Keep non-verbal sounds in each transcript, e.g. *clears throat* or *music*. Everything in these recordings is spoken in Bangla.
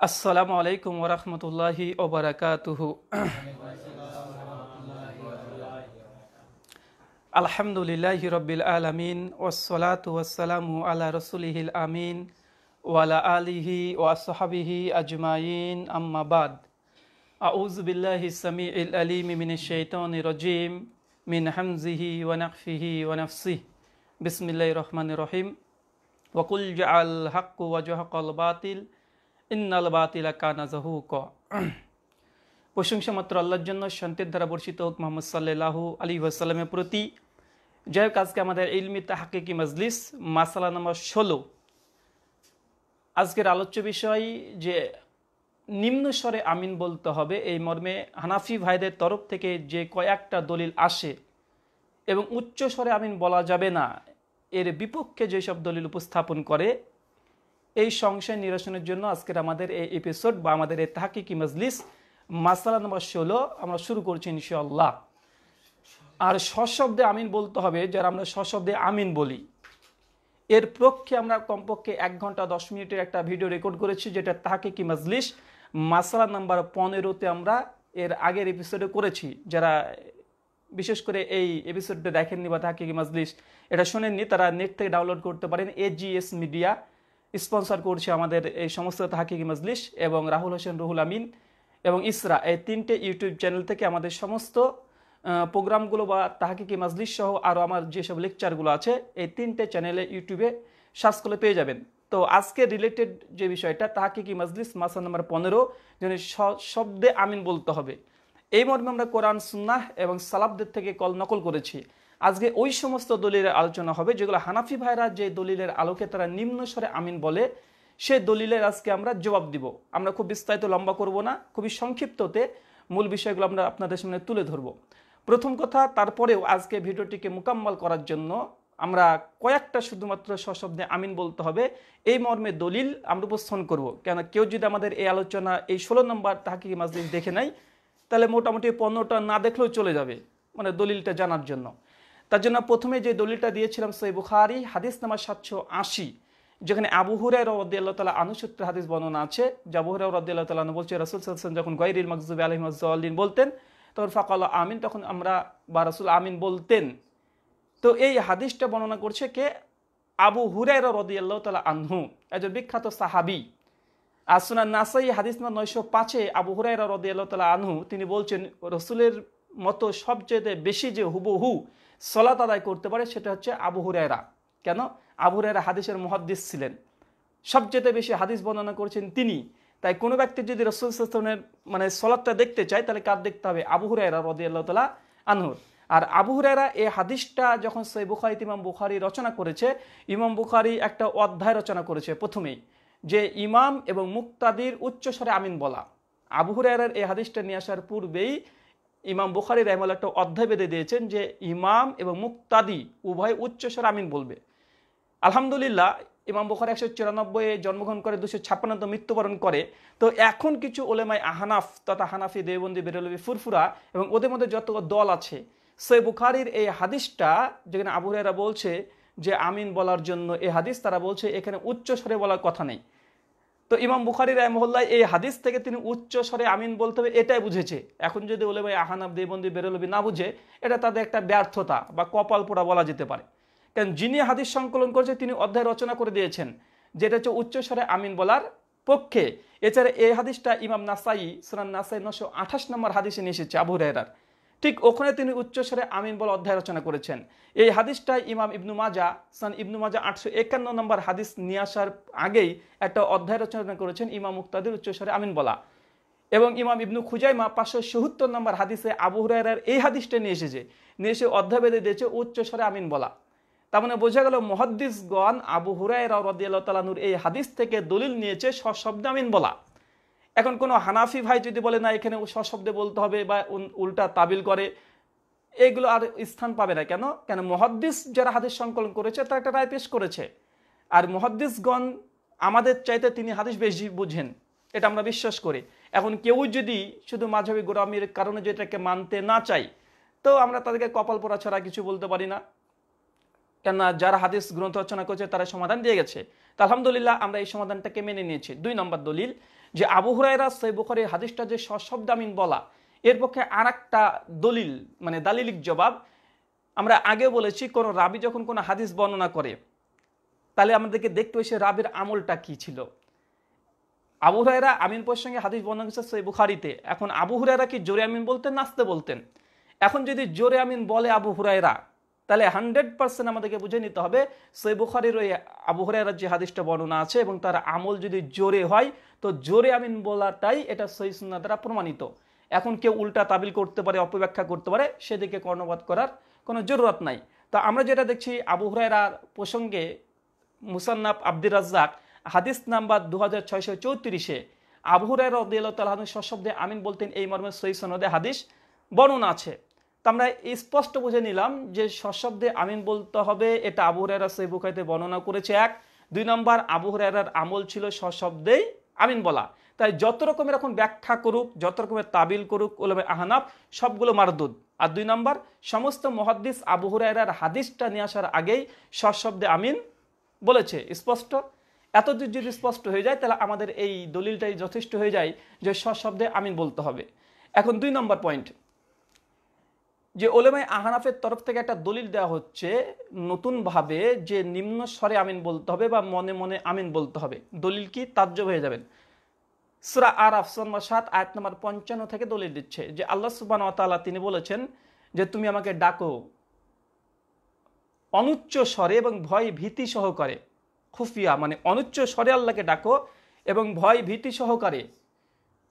আসসালামু আলাইকুম ওরহমতুল্লাহি ওবরাকাতুহু আলহামদুলিল্লাহ রব্বিল আলমিন ওসলাত ওয়াসালামু আলা রসুলিহিল আমিন ওয়ালা আলিহি ওয়াসহাবিহি আজমাইন আম্মাবাদ আউজ বিল্লাহি সামি ইল আলিম মিন শৈতন রজিম মিন হামজিহি ওয়ানাকফিহি ওয়ানাফসিহ বিসমিল্লাহ রহমান রহিম ওয়াকুল জাআল হাক্কু ওয়াজহাকাল বাতিল ইন্নাল বাতিলা কানা জাহুক প্রশংসা মাত্র আল্লাহর জন্য, শান্তির দ্বারা বর্ষিত হোক মোহাম্মদ সাল্লাহু আলী ওয়াসাল্লামের প্রতি। যাই হোক, আজকে আমাদের ইলমি তাহাকিকি মজলিস, মাসালা নম্বর ষোলো। আজকের আলোচ্য বিষয় যে নিম্ন স্বরে আমিন বলতে হবে, এই মর্মে হানাফি ভাইদের তরফ থেকে যে কয়েকটা দলিল আসে এবং উচ্চ স্বরে আমিন বলা যাবে না, এর বিপক্ষে যেসব দলিল উপস্থাপন করে এই সংশয় নিরসনের জন্য আজকের আমাদের এই এপিসোড বা আমাদের এই তাহাকিকি মজলিস, মাসালা নম্বর ষোলো, আমরা শুরু করছি ইনশাল্লাহ আর সশব্দে আমিন বলতে হবে, যারা আমরা সশব্দে আমিন বলি। এর পক্ষে আমরা কমপক্ষে এক ঘণ্টা দশ মিনিটের একটা ভিডিও রেকর্ড করেছি, যেটা তাহাকিকি মজলিস, মাসালা নাম্বার পনেরোতে আমরা এর আগের এপিসোডে করেছি। যারা বিশেষ করে এই এপিসোডটা দেখেননি বা তাহাকিকি মজলিস, এটা শোনেননি, তারা নেট থেকে ডাউনলোড করতে পারেন এজিএস মিডিয়া স্পন্সর করছে আমাদের এই সমস্ত তাহাকিকি মজলিস এবং রাহুল হোসেন, রুহুল আমিন এবং ইসরা, এই তিনটে ইউটিউব চ্যানেল থেকে আমাদের সমস্ত প্রোগ্রামগুলো বা তাহাকিকি মজলিস সহ আরও আমার যেসব লেকচারগুলো আছে, এই তিনটে চ্যানেলে ইউটিউবে সার্চ করলে পেয়ে যাবেন। তো আজকে রিলেটেড যে বিষয়টা, তাহাকিকি মজলিস মাসা নাম্বার পনেরো, যেন শব্দে আমিন বলতে হবে। এই মর্মে আমরা কোরআন, সুন্নাহ এবং সালাবদের থেকে কল নকল করেছি। আজকে ওই সমস্ত দলিলের আলোচনা হবে, যেগুলো হানাফি ভাইরা যে দলিলের আলোকে তারা নিম্ন স্বরে আমিন বলে, সে দলিলের আজকে আমরা জবাব দিব। আমরা খুব বিস্তারিত লম্বা করব না, খুবই সংক্ষিপ্ততে মূল বিষয়গুলো আমরা আপনাদের সামনে তুলে ধরব। প্রথম কথা, তারপরেও আজকে ভিডিওটিকে মোকাম্মল করার জন্য আমরা কয়েকটা শুধুমাত্র সশব্দে আমিন বলতে হবে। এই মর্মে দলিল আমরা উপস্থাপন করব। কেন কেউ যদি আমাদের এই আলোচনা, এই ষোলো নম্বর তাহাকি মাজলিস দেখে নেয়, তাহলে মোটামুটি পণ্যটা না দেখলেও চলে যাবে মানে দলিলটা জানার জন্য। তার জন্য প্রথমে যে দলিলটা দিয়েছিলাম সই বুখারি, হাদিস নাম্বার সাতশো আশি, যেখানে আবু হুরাই রদি আল্লাহ তালা আনুসূত্রে হাদিস বর্ণনা আছে যে আবু হুরাই রদি আল্লাহ তালা বলছে, রসুল সাল্লাম যখন গৈরিল মকজুব আলহিমদ্দিন বলতেন, তখন ফাকাল আমিন, তখন আমরা বা রসুল আমিন বলতেন। তো এই হাদিসটা বর্ণনা করছে কে? আবু হুরাই রদি আল্লাহ তালা আনহু, একজন বিখ্যাত সাহাবি। আসুনা নাসাই হাদিস নম্বর নয়শো পাঁচে আবু হুরাই রদি আল্লাহ তালা আনহু, তিনি বলছেন, রসুলের মতো সবচেয়ে বেশি যে হুবহু সলাত আদায় করতে পারে সেটা হচ্ছে আবু হুরায়রা। কেন? আবু হুরায়রা হাদিসের মহাদ্দিস ছিলেন। সবচেয়ে বেশি হাদিস বর্ণনা করেছেন তিনি। তাই কোনো ব্যক্তি যদি রসুল সাল্লামের মানে সলাদটা দেখতে চায়, তাহলে কার দেখতে হবে? আবু হুরায়রা রদি আল্লাহ তালা আনহুর আর আবু হুরায়রা এই হাদিসটা যখন সেই বুখারি ইমাম বুখারি রচনা করেছে, ইমাম বুখারি একটা অধ্যায় রচনা করেছে প্রথমেই, যে ইমাম এবং মুক্তাদির উচ্চস্বরে আমিন বলা। আবু হুরায়রার এই হাদিসটা নিয়ে আসার পূর্বেই ইমাম বুখারি রহমাল একটা অধ্যায় বেঁধে দিয়েছেন যে ইমাম এবং মুক্তাদি উভয় উচ্চস্বর আমিন বলবে। আলহামদুলিল্লাহ, ইমাম বুখারি একশো চুরানব্বই জন্মগ্রহণ করে, দুশো ছাপ্পান্ন মৃত্যুবরণ করে। তো এখন কিছু ওলেমাই আহানাফ তথা হানাফি দেবন্দি বেরলবি, ফুরফুরা এবং ওদের মধ্যে যত দল আছে সে বুখারির এই হাদিসটা যেখানে আবুরেরা বলছে যে আমিন বলার জন্য এই হাদিস, তারা বলছে এখানে উচ্চ স্বরে বলার কথা নেই। তো ইমাম বুখারি রায়মহল্লায় এই হাদিস থেকে তিনি উচ্চ স্বরে আমিন বলতে হবে, এটাই বুঝেছে। এখন যদি ওলে ভাই আহানাব দেবন্দি বেরোলবি না বুঝে, এটা তাদের একটা ব্যর্থতা বা কপাল পোড়া বলা যেতে পারে। কারণ যিনি হাদিস সংকলন করেছে, তিনি অধ্যায় রচনা করে দিয়েছেন, যেটা হচ্ছে উচ্চ স্বরে আমিন বলার পক্ষে। এছাড়া এই হাদিসটা ইমাম নাসাই সুরান নাসাই নশো আঠাশ নম্বর হাদিসে নিয়ে এসেছে আবু রেহরার ঠিক ওখানে তিনি উচ্চস্বরে আমিন বলে অধ্যায় রচনা করেছেন। এই হাদিসটা ইমাম ইবনু মাজা, সান ইবনু মাজা আটশো একান্ন নম্বর হাদিস নিয়ে আসার আগেই একটা অধ্যায় রচনা করেছেন ইমাম মুক্তাদির উচ্চস্বরে আমিন বলা। এবং ইমাম ইবনু খুজাইমা পাঁচশো সত্তর নম্বর হাদিসে আবু হুরাইরার এই হাদিসটা নিয়ে এসেছে, নিয়ে এসে অধ্যায় বেঁধে দিয়েছে উচ্চস্বরে আমিন বলা। তার মানে বোঝা গেল মহাদ্দিসগণ আবু হুরায়রা রদিয়াল্লাহ তালানুর এই হাদিস থেকে দলিল নিয়েছে সশব্দে আমিন বলা। এখন কোনো হানাফি ভাই যদি বলে, না, এখানে সশব্দে বলতে হবে বা উল্টা তাবিল করে, এগুলো আর স্থান পাবে না। কেন? কেন মহাদ্দিস যারা হাদিস সংকলন করেছে, তারা একটা রায় পেশ করেছে। আর মহাদ্দিসগণ আমাদের চাইতে তিনি হাদিস বেশি বুঝেন, এটা আমরা বিশ্বাস করি। এখন কেউ যদি শুধু মাঝাবি গোরামির কারণে যেটাকে মানতে না চাই, তো আমরা তাদেরকে কপাল পড়া ছাড়া কিছু বলতে পারি না। কেননা যারা হাদিস গ্রন্থ রচনা করেছে, তারা সমাধান দিয়ে গেছে। তা আলহামদুলিল্লাহ, আমরা এই সমাধানটাকে মেনে নিয়েছি। দুই নম্বর দলিল যে আবু হুরায়রা সই বুখারির হাদিসটা যে সশব্দ আমিন বলা, এর পক্ষে আর একটা দলিল মানে দালিলিক জবাব আমরা আগে বলেছি, কোনো রাবি যখন কোনো হাদিস বর্ণনা করে, তাহলে আমাদেরকে দেখতে হয়েছে রাবির আমলটা কি ছিল। আবু হুরায়রা আমিন প্রসঙ্গে হাদিস বর্ণনা করেছে সই বুখারিতে, এখন আবু হুরায়রা কি জোরে আমিন বলতেন নাচতে বলতেন? এখন যদি জোরে আমিন বলে আবু হুরায়রা তাহলে হান্ড্রেড পার্সেন্ট আমাদেরকে বুঝে নিতে হবে। সই বুখারির ওই আবু হুরায়রার যে হাদিসটা বর্ণনা আছে এবং তার আমল যদি জোরে হয়, তো জোরে আমিন বলাটাই এটা সই সুন্না দ্বারা প্রমাণিত। এখন কেউ উল্টা তাবিল করতে পারে, অপব্যাখ্যা করতে পারে, সেদিকে কর্ণপাত করার কোনো জরুরত নাই। তো আমরা যেটা দেখছি, আবু হুরায়রার প্রসঙ্গে মুসান্নাফ আব্দুর রাজ্জাক হাদিস নাম্বার দু হাজার ছয়শো চৌত্রিশে আবু হুরায়রা তালাহ সশব্দে আমিন বলতেন, এই মর্মে সই সনদে হাদিস বর্ণনা আছে। তো আমরা স্পষ্ট বুঝে নিলাম যে সশব্দে আমিন বলতে হবে, এটা আবু সই বুখাইতে বর্ণনা করেছে এক। দুই নম্বর, আবু হুরায়রার আমল ছিল সশব্দেই আমিন বলা। তাই যত রকমের এখন ব্যাখ্যা করুক, যত রকমের তাবিল করুক, ওলমে আহনাফ, সবগুলো মারদুদ। আর দুই নম্বর, সমস্ত মহাদ্দিস আবু হুরায়রার হাদিসটা নিয়ে আসার আগেই সশব্দে আমিন বলেছে। স্পষ্ট? এত যদি স্পষ্ট হয়ে যায়, তাহলে আমাদের এই দলিলটাই যথেষ্ট হয়ে যায় যে সশব্দে আমিন বলতে হবে। এখন দুই নম্বর পয়েন্ট যে ওলেমাই আহানাফের তরফ থেকে একটা দলিল দেওয়া হচ্ছে নতুনভাবে যে নিম্ন স্বরে আমিন বলতে হবে বা মনে মনে আমিন বলতে হবে। দলিল কি? তাজ্য হয়ে যাবেন। সুরা আর আফসান সাত, আয়াত নম্বর পঞ্চান্ন থেকে দলিল দিচ্ছে যে আল্লাহ সুবান তালা তিনি বলেছেন যে তুমি আমাকে ডাকো অনুচ্চ স্বরে এবং ভয় ভীতি সহকারে। খুফিয়া মানে অনুচ্চ স্বরে আল্লাহকে ডাকো এবং ভয় ভীতি সহকারে।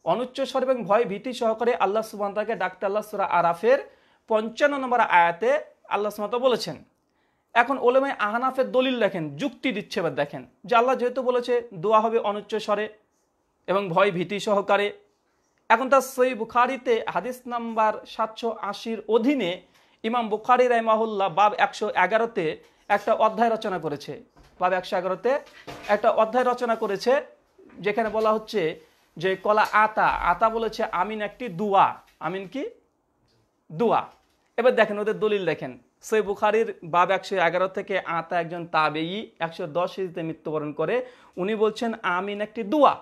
অনুচ্চ স্বর এবং ভয় ভীতি সহকারে আল্লাহ সুবান তাকে ডাকতে আল্লাহ সুরা আরাফের পঞ্চান্ন নম্বর আয়াতে আল্লাহ সুমাতা বলেছেন, এখন ওলেমায় আহনাফের দলিল দেখেন, যুক্তি দিচ্ছে এবার দেখেন, যে আল্লাহ যেহেতু বলেছে, দোয়া হবে অনুচ্চ স্বরে এবং ভয় ভীতি সহকারে। এখন তার সই বুখারিতে হাদিস নাম্বার সাতশো আশির অধীনে ইমাম বুখারি রাইমাহুল্লাহ বাব একশো এগারোতে একটা অধ্যায় রচনা করেছে। বাব একশো এগারোতে একটা অধ্যায় রচনা করেছে, যেখানে বলা হচ্ছে যে, কলা আতা আতা বলেছে আমিন একটি দুয়া। আমিন কি? দুয়া। এবার দেখেন, ওদের দলিল দেখেন। সই বুখারির বাব একশো এগারো থেকে আতা একজন তাবেই একশো দশ হিজিতে মৃত্যুবরণ করে। উনি বলছেন, আমিন একটি দুয়া।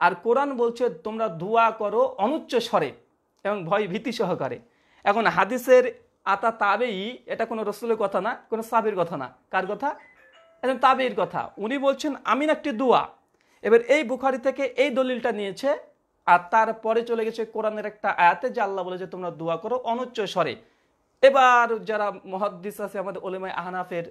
আর কোরআন বলছে, তোমরা দুয়া করো অনুচ্চ স্বরে এবং ভয় ভীতি সহকারে। এখন হাদিসের আতা তাবেই এটা কোনো রসুলের কথা না, কোনো সাবির কথা না। কার কথা? একজন তাবেইর কথা। উনি বলছেন, আমিন একটি দুয়া। এবার এই বুখারি থেকে এই দলিলটা নিয়েছে আর তারপরে চলে গেছে কোরআনের একটা আয়াতে যে আল্লাহ বলে যে তোমরা দোয়া করো অনুচ্চ স্বরে। এবার যারা মহাদ্দিস আছে, আমাদের ওলেমায় আহনাফের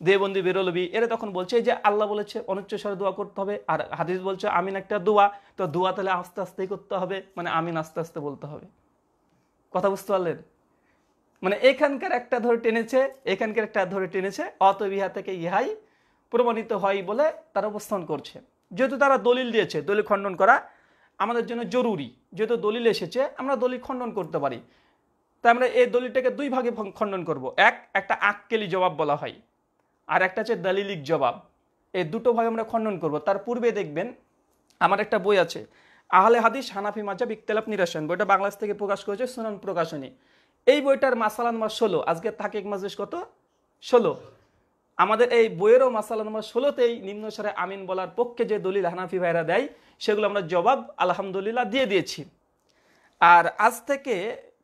দেবন্দি বেরোলবি, এরা তখন বলছে যে আল্লাহ বলেছে অনুচ্চ স্বরে দোয়া করতে হবে, আর হাদিস বলছে আমিন একটা দোয়া, তো দোয়া তাহলে আস্তে আস্তেই করতে হবে মানে আমিন আস্তে আস্তে বলতে হবে। কথা বুঝতে পারলেন? মানে এখানকার একটা ধরে টেনেছে, এখানকার একটা ধরে টেনেছে অত বিহা থেকে ইহাই প্রমাণিত হয় বলে তারা অবস্থান করছে। যেহেতু তারা দলিল দিয়েছে, দলিল খণ্ডন করা আমাদের জন্য জরুরি। যেহেতু দলিল এসেছে, আমরা দলিল খণ্ডন করতে পারি। তাই আমরা এই দলিলটাকে দুই ভাগে খণ্ডন করব। এক, একটা আক্কেলি জবাব বলা হয়, আর একটা হচ্ছে দালিলিক জবাব। এই দুটো ভাগে আমরা খণ্ডন করব। তার পূর্বে দেখবেন, আমার একটা বই আছে, আহলে হাদিস হানাফি মাজাব ইকতলাফ নিরাসন। বইটা বাংলাদেশ থেকে প্রকাশ করেছে সুনান প্রকাশনী। এই বইটার মাসালা নম্বর ষোলো, আজকে থাকে মাজলিস কত? ষোলো। আমাদের এই বইয়েরও মাসালা নম্বর ষোলোতেই নিম্নস্বরে আমিন বলার পক্ষে যে দলিল হানাফি ভাইরা দেয়, সেগুলো আমরা জবাব আলহামদুলিল্লাহ দিয়ে দিয়েছি। আর আজ থেকে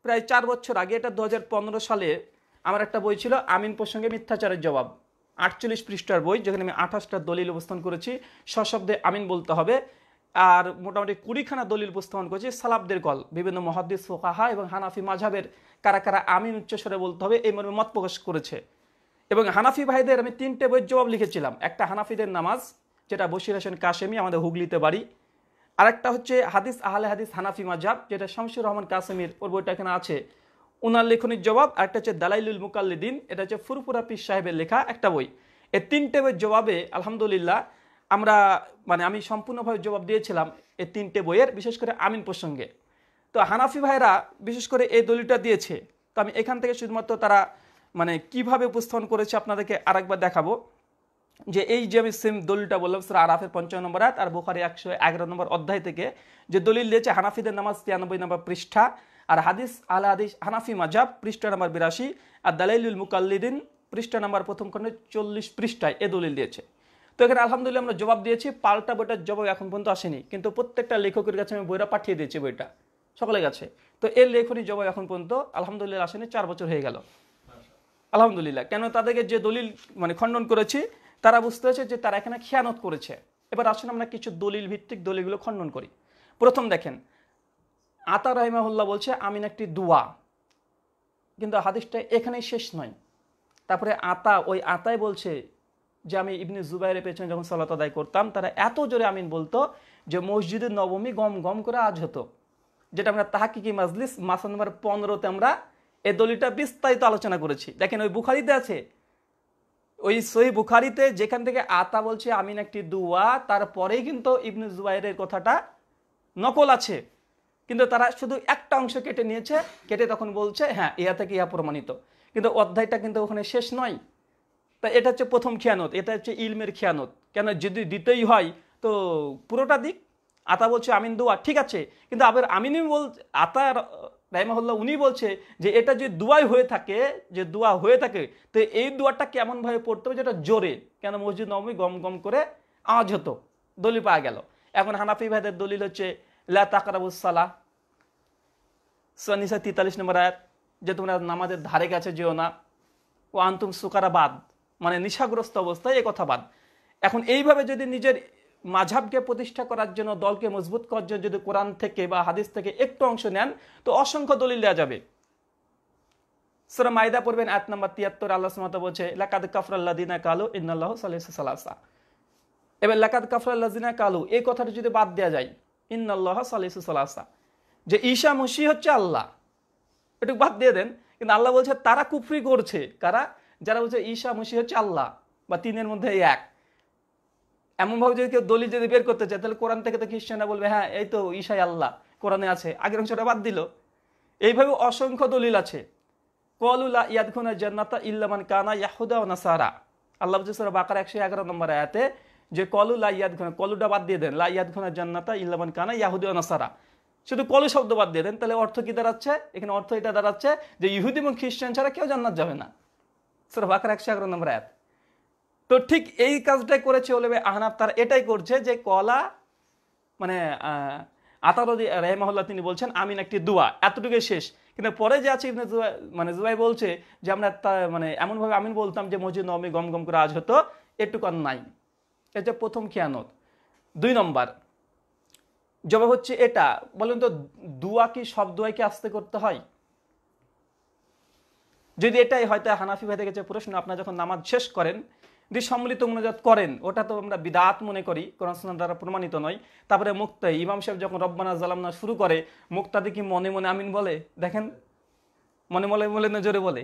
প্রায় চার বছর আগে, এটা দু হাজার পনেরো সালে আমার একটা বই ছিল, আমিন প্রসঙ্গে মিথ্যাচারের জবাব। আটচল্লিশ পৃষ্ঠার বই, যেখানে আমি আঠাশটা দলিল উপস্থান করেছি, সশব্দে আমিন বলতে হবে। আর মোটামুটি কুড়িখানা দলিল উপস্থাপন করেছি সালাবদের গল, বিভিন্ন মহাদ্দিস, ফোকাহা এবং হানাফি মাঝাবের কারা কারা আমিন উচ্চস্বরে বলতে হবে, এই মর্মে মত প্রকাশ করেছে। এবং হানাফি ভাইদের আমি তিনটে বইয়ের জবাব লিখেছিলাম। একটা হানাফিদের নামাজ, যেটা বশির হোসেন কাশেমি, আমাদের হুগলিতে বাড়ি। আরেকটা হচ্ছে হাদিস, আহলে হাদিস হানাফি মাজাব, যেটা শামসুর রহমান কাসেমির ওর বইটা এখানে আছে। উনার লেখনির জবাব, আরেকটা হচ্ছে দালাইলুল মুকাল্লিদিন, এটা হচ্ছে ফুরফুরা পিস সাহেবের লেখা একটা বই। এই তিনটে বইয়ের জবাবে, আলহামদুলিল্লাহ, আমরা মানে আমি সম্পূর্ণভাবে জবাব দিয়েছিলাম এই তিনটে বইয়ের, বিশেষ করে আমিন প্রসঙ্গে। তো হানাফি ভাইরা, বিশেষ করে এই দলিলটা দিয়েছে। তো আমি এখান থেকে শুধুমাত্র তারা মানে কীভাবে উপস্থাপন করেছে আপনাদেরকে আরেকবার দেখাবো। যে এই যে আমি সেম দলিলটা বললাম স্যার আরাফের পঞ্চান্ন নম্বর আয়াত আর বুখারি একশো এগারো নম্বর অধ্যায় থেকে, যে দলিল দিয়েছে হানাফিদের নামাজ তিরানব্বই নম্বর পৃষ্ঠা আর হাদিস আল হাদিস হানাফি মাজাব পৃষ্ঠা নম্বর বিরাশি আর দালাইলুল মুকাল্লিদিন পৃষ্ঠা নাম্বার প্রথম খণ্ডে চল্লিশ পৃষ্ঠায় এ দলিল দিয়েছে। তো এখানে আলহামদুলিল্লাহ আমরা জবাব দিয়েছি, পাল্টা বইটার জবাব এখন পর্যন্ত আসেনি, কিন্তু প্রত্যেকটা লেখকের কাছে আমি বইটা পাঠিয়ে দিয়েছি বইটা, সকলের কাছে। তো এর লেখনী জবাব এখন পর্যন্ত আলহামদুলিল্লাহ আসেনি, চার বছর হয়ে গেল। আলহামদুলিল্লাহ। কেন তাদেরকে যে দলিল মানে খণ্ডন করেছি, তারা বুঝতে হয়েছে যে তারা এখানে খেয়ানত করেছে। এবার আসুন আমরা কিছু দলিল ভিত্তিক দলিলগুলো খণ্ডন করি। প্রথম দেখেন, আতা রহিমাহুল্লাহ বলছে আমিন একটি দুয়া। কিন্তু হাদিসটা এখানেই শেষ নয়। তারপরে আতা, ওই আতাই বলছে যে, আমি ইবনে জুবাইরের পেছনে যখন সালাত আদায় করতাম, তারা এত জোরে আমিন বলতো যে, মসজিদের নবমী গম গম করে আজ হতো। যেটা আমরা তাহাকিকি মাজলিস, মাসা নম্বর পনেরোতে আমরা এই দলিলটা বিস্তারিত আলোচনা করেছি। দেখেন, ওই বুখারিতে আছে। ওই সহি বুখারিতে যেখান থেকে আতা বলছে, আমিন একটি দুয়া, তারপরেই কিন্তু ইবনে জুবাইরের কথাটা নকল আছে। কিন্তু তারা শুধু একটা অংশ কেটে নিয়েছে, কেটে তখন বলছে হ্যাঁ ইয়া থেকে ইয়া প্রমাণিত। কিন্তু অধ্যায়টা কিন্তু ওখানে শেষ নয়। তা এটা হচ্ছে প্রথম খেয়ানত, এটা হচ্ছে ইলমের খেয়ানত। কেন যদি দিতেই হয়, তো পুরোটা দিক। আতা বলছে, আমিন দুয়া, ঠিক আছে। কিন্তু আবার আমিনই বল আতা রাইমাহুল্লাহ উনি বলছে যে এটা যদি দুয়াই হয়ে থাকে, যে দোয়া হয়ে থাকে, তো এই দোয়াটা কেমনভাবে পড়তে হবে? যেটা জোরে। কেন? মসজিদ নবমী গম গম করে আওয়াজ হতো, দলিল পাওয়া গেল। এখন হানাফি ভাইদের দলিল হচ্ছে, লা তাকরাবুসালা সনিসা তেতাল্লিশ নম্বর আয়াত, যে তোমরা নামাজের ধারে কাছে যেও না। ও আন্তুম সুকারা বাদ মানে নিশাগ্রস্ত অবস্থায় এ কথা বাদ। এখন এইভাবে যদি নিজের মাঝাবকে প্রতিষ্ঠা করার জন্য, দলকে মজবুত করার জন্য যদি কোরআন থেকে বা হাদিস থেকে একটু অংশ নেন, তো অসংখ্য দলিল দেওয়া যাবে। সুরা মাইদা পড়বেন, আয়াত নাম্বার তিয়াত্তর, আল্লাহ সুমাতা বলছে, লাকাদ কাফরাল্লাদিনা কালু ইন্নাল্লাহ সালাসা। এবার লাকাদ কাফরাল্লাদিনা কালু, এই কথাটা যদি বাদ দেওয়া যায়, ইন্নাল্লাহ সালিসু সালাসা। যে ঈশা মসি হচ্ছে আল্লাহ। একটু বাদ দিয়ে দেন, কিন্তু আল্লাহ বলছে, তারা কুফরি করছে। কারা? যারা বলছে ঈশা মসি হচ্ছে আল্লাহ, বা তিনের মধ্যে এক। এমনভাবে যদি কেউ দলিল যদি বের করতে চায়, তাহলে কোরআন থেকে তো খ্রিস্টানরা বলবে হ্যাঁ এই তো ঈশাই আল্লাহ, কোরআনে আছে। আগের অংশটা বাদ দিল। এইভাবে অসংখ্য দলিল আছে। কলুল্লা ইয়াদখুনা জান্নাতা ইল্লামান কানা ইয়াহুদা ও নাসারা। আল্লাহ সুরা বাকার একশো এগারো নম্বর আয়াতে যে কলু লা ইয়াদখুনা, কলুটা বাদ দিয়ে দেন, লা ইয়াদখুনা জান্নাতা ইল্লামান কানা ইয়াহুদা ও নাসারা। শুধু কলু শব্দ বাদ দিয়ে দেন, তাহলে অর্থ কি দাঁড়াচ্ছে? এখানে অর্থ এটা দাঁড়াচ্ছে যে ইহুদি এবং খ্রিস্টান ছাড়া কেউ জান্নাত যাবে না। সুরা বাকার একশো এগারো নম্বর আয়াত। তো ঠিক এই কাজটাই করেছে ওলেবে আহনাফ। তারা এটাই করছে যে কলা মানে আতারদি রেহমাহুল্লাহ তিনি বলছেন, আমিন, একটি দুয়া। এতটুকু শেষ। কিন্তু পরে যে আছে ইবনে জুবাই মানে জুবাই বলছে যে, আমরা তা মানে এমনভাবে আমিন বলতাম যে, মসজিদ নবমী গম গম করে আজ হতো এটুকু আর নাই। এটা প্রথম খেয়ানত। দুই নম্বর, জবাব হচ্ছে এটা। বলেন তো, দুয়া কি সব দুয়াইকে আস্তে করতে হয়? যদি এটাই হয়তো হানাফি ভাই কাছে প্রশ্ন, আপনারা যখন নামাজ শেষ করেন যদি সম্মিলিত মনোজাত করেন, ওটা তো আমরা বিদাত মনে করি, কোরআন দ্বারা প্রমাণিত নয়। তারপরে মুক্তাই ইমাম সাহেব যখন রব্বানা জালামনা শুরু করে মুক্তাদি কি মনে মনে আমিন বলে, দেখেন? মনে মনে বলে না জোরে বলে?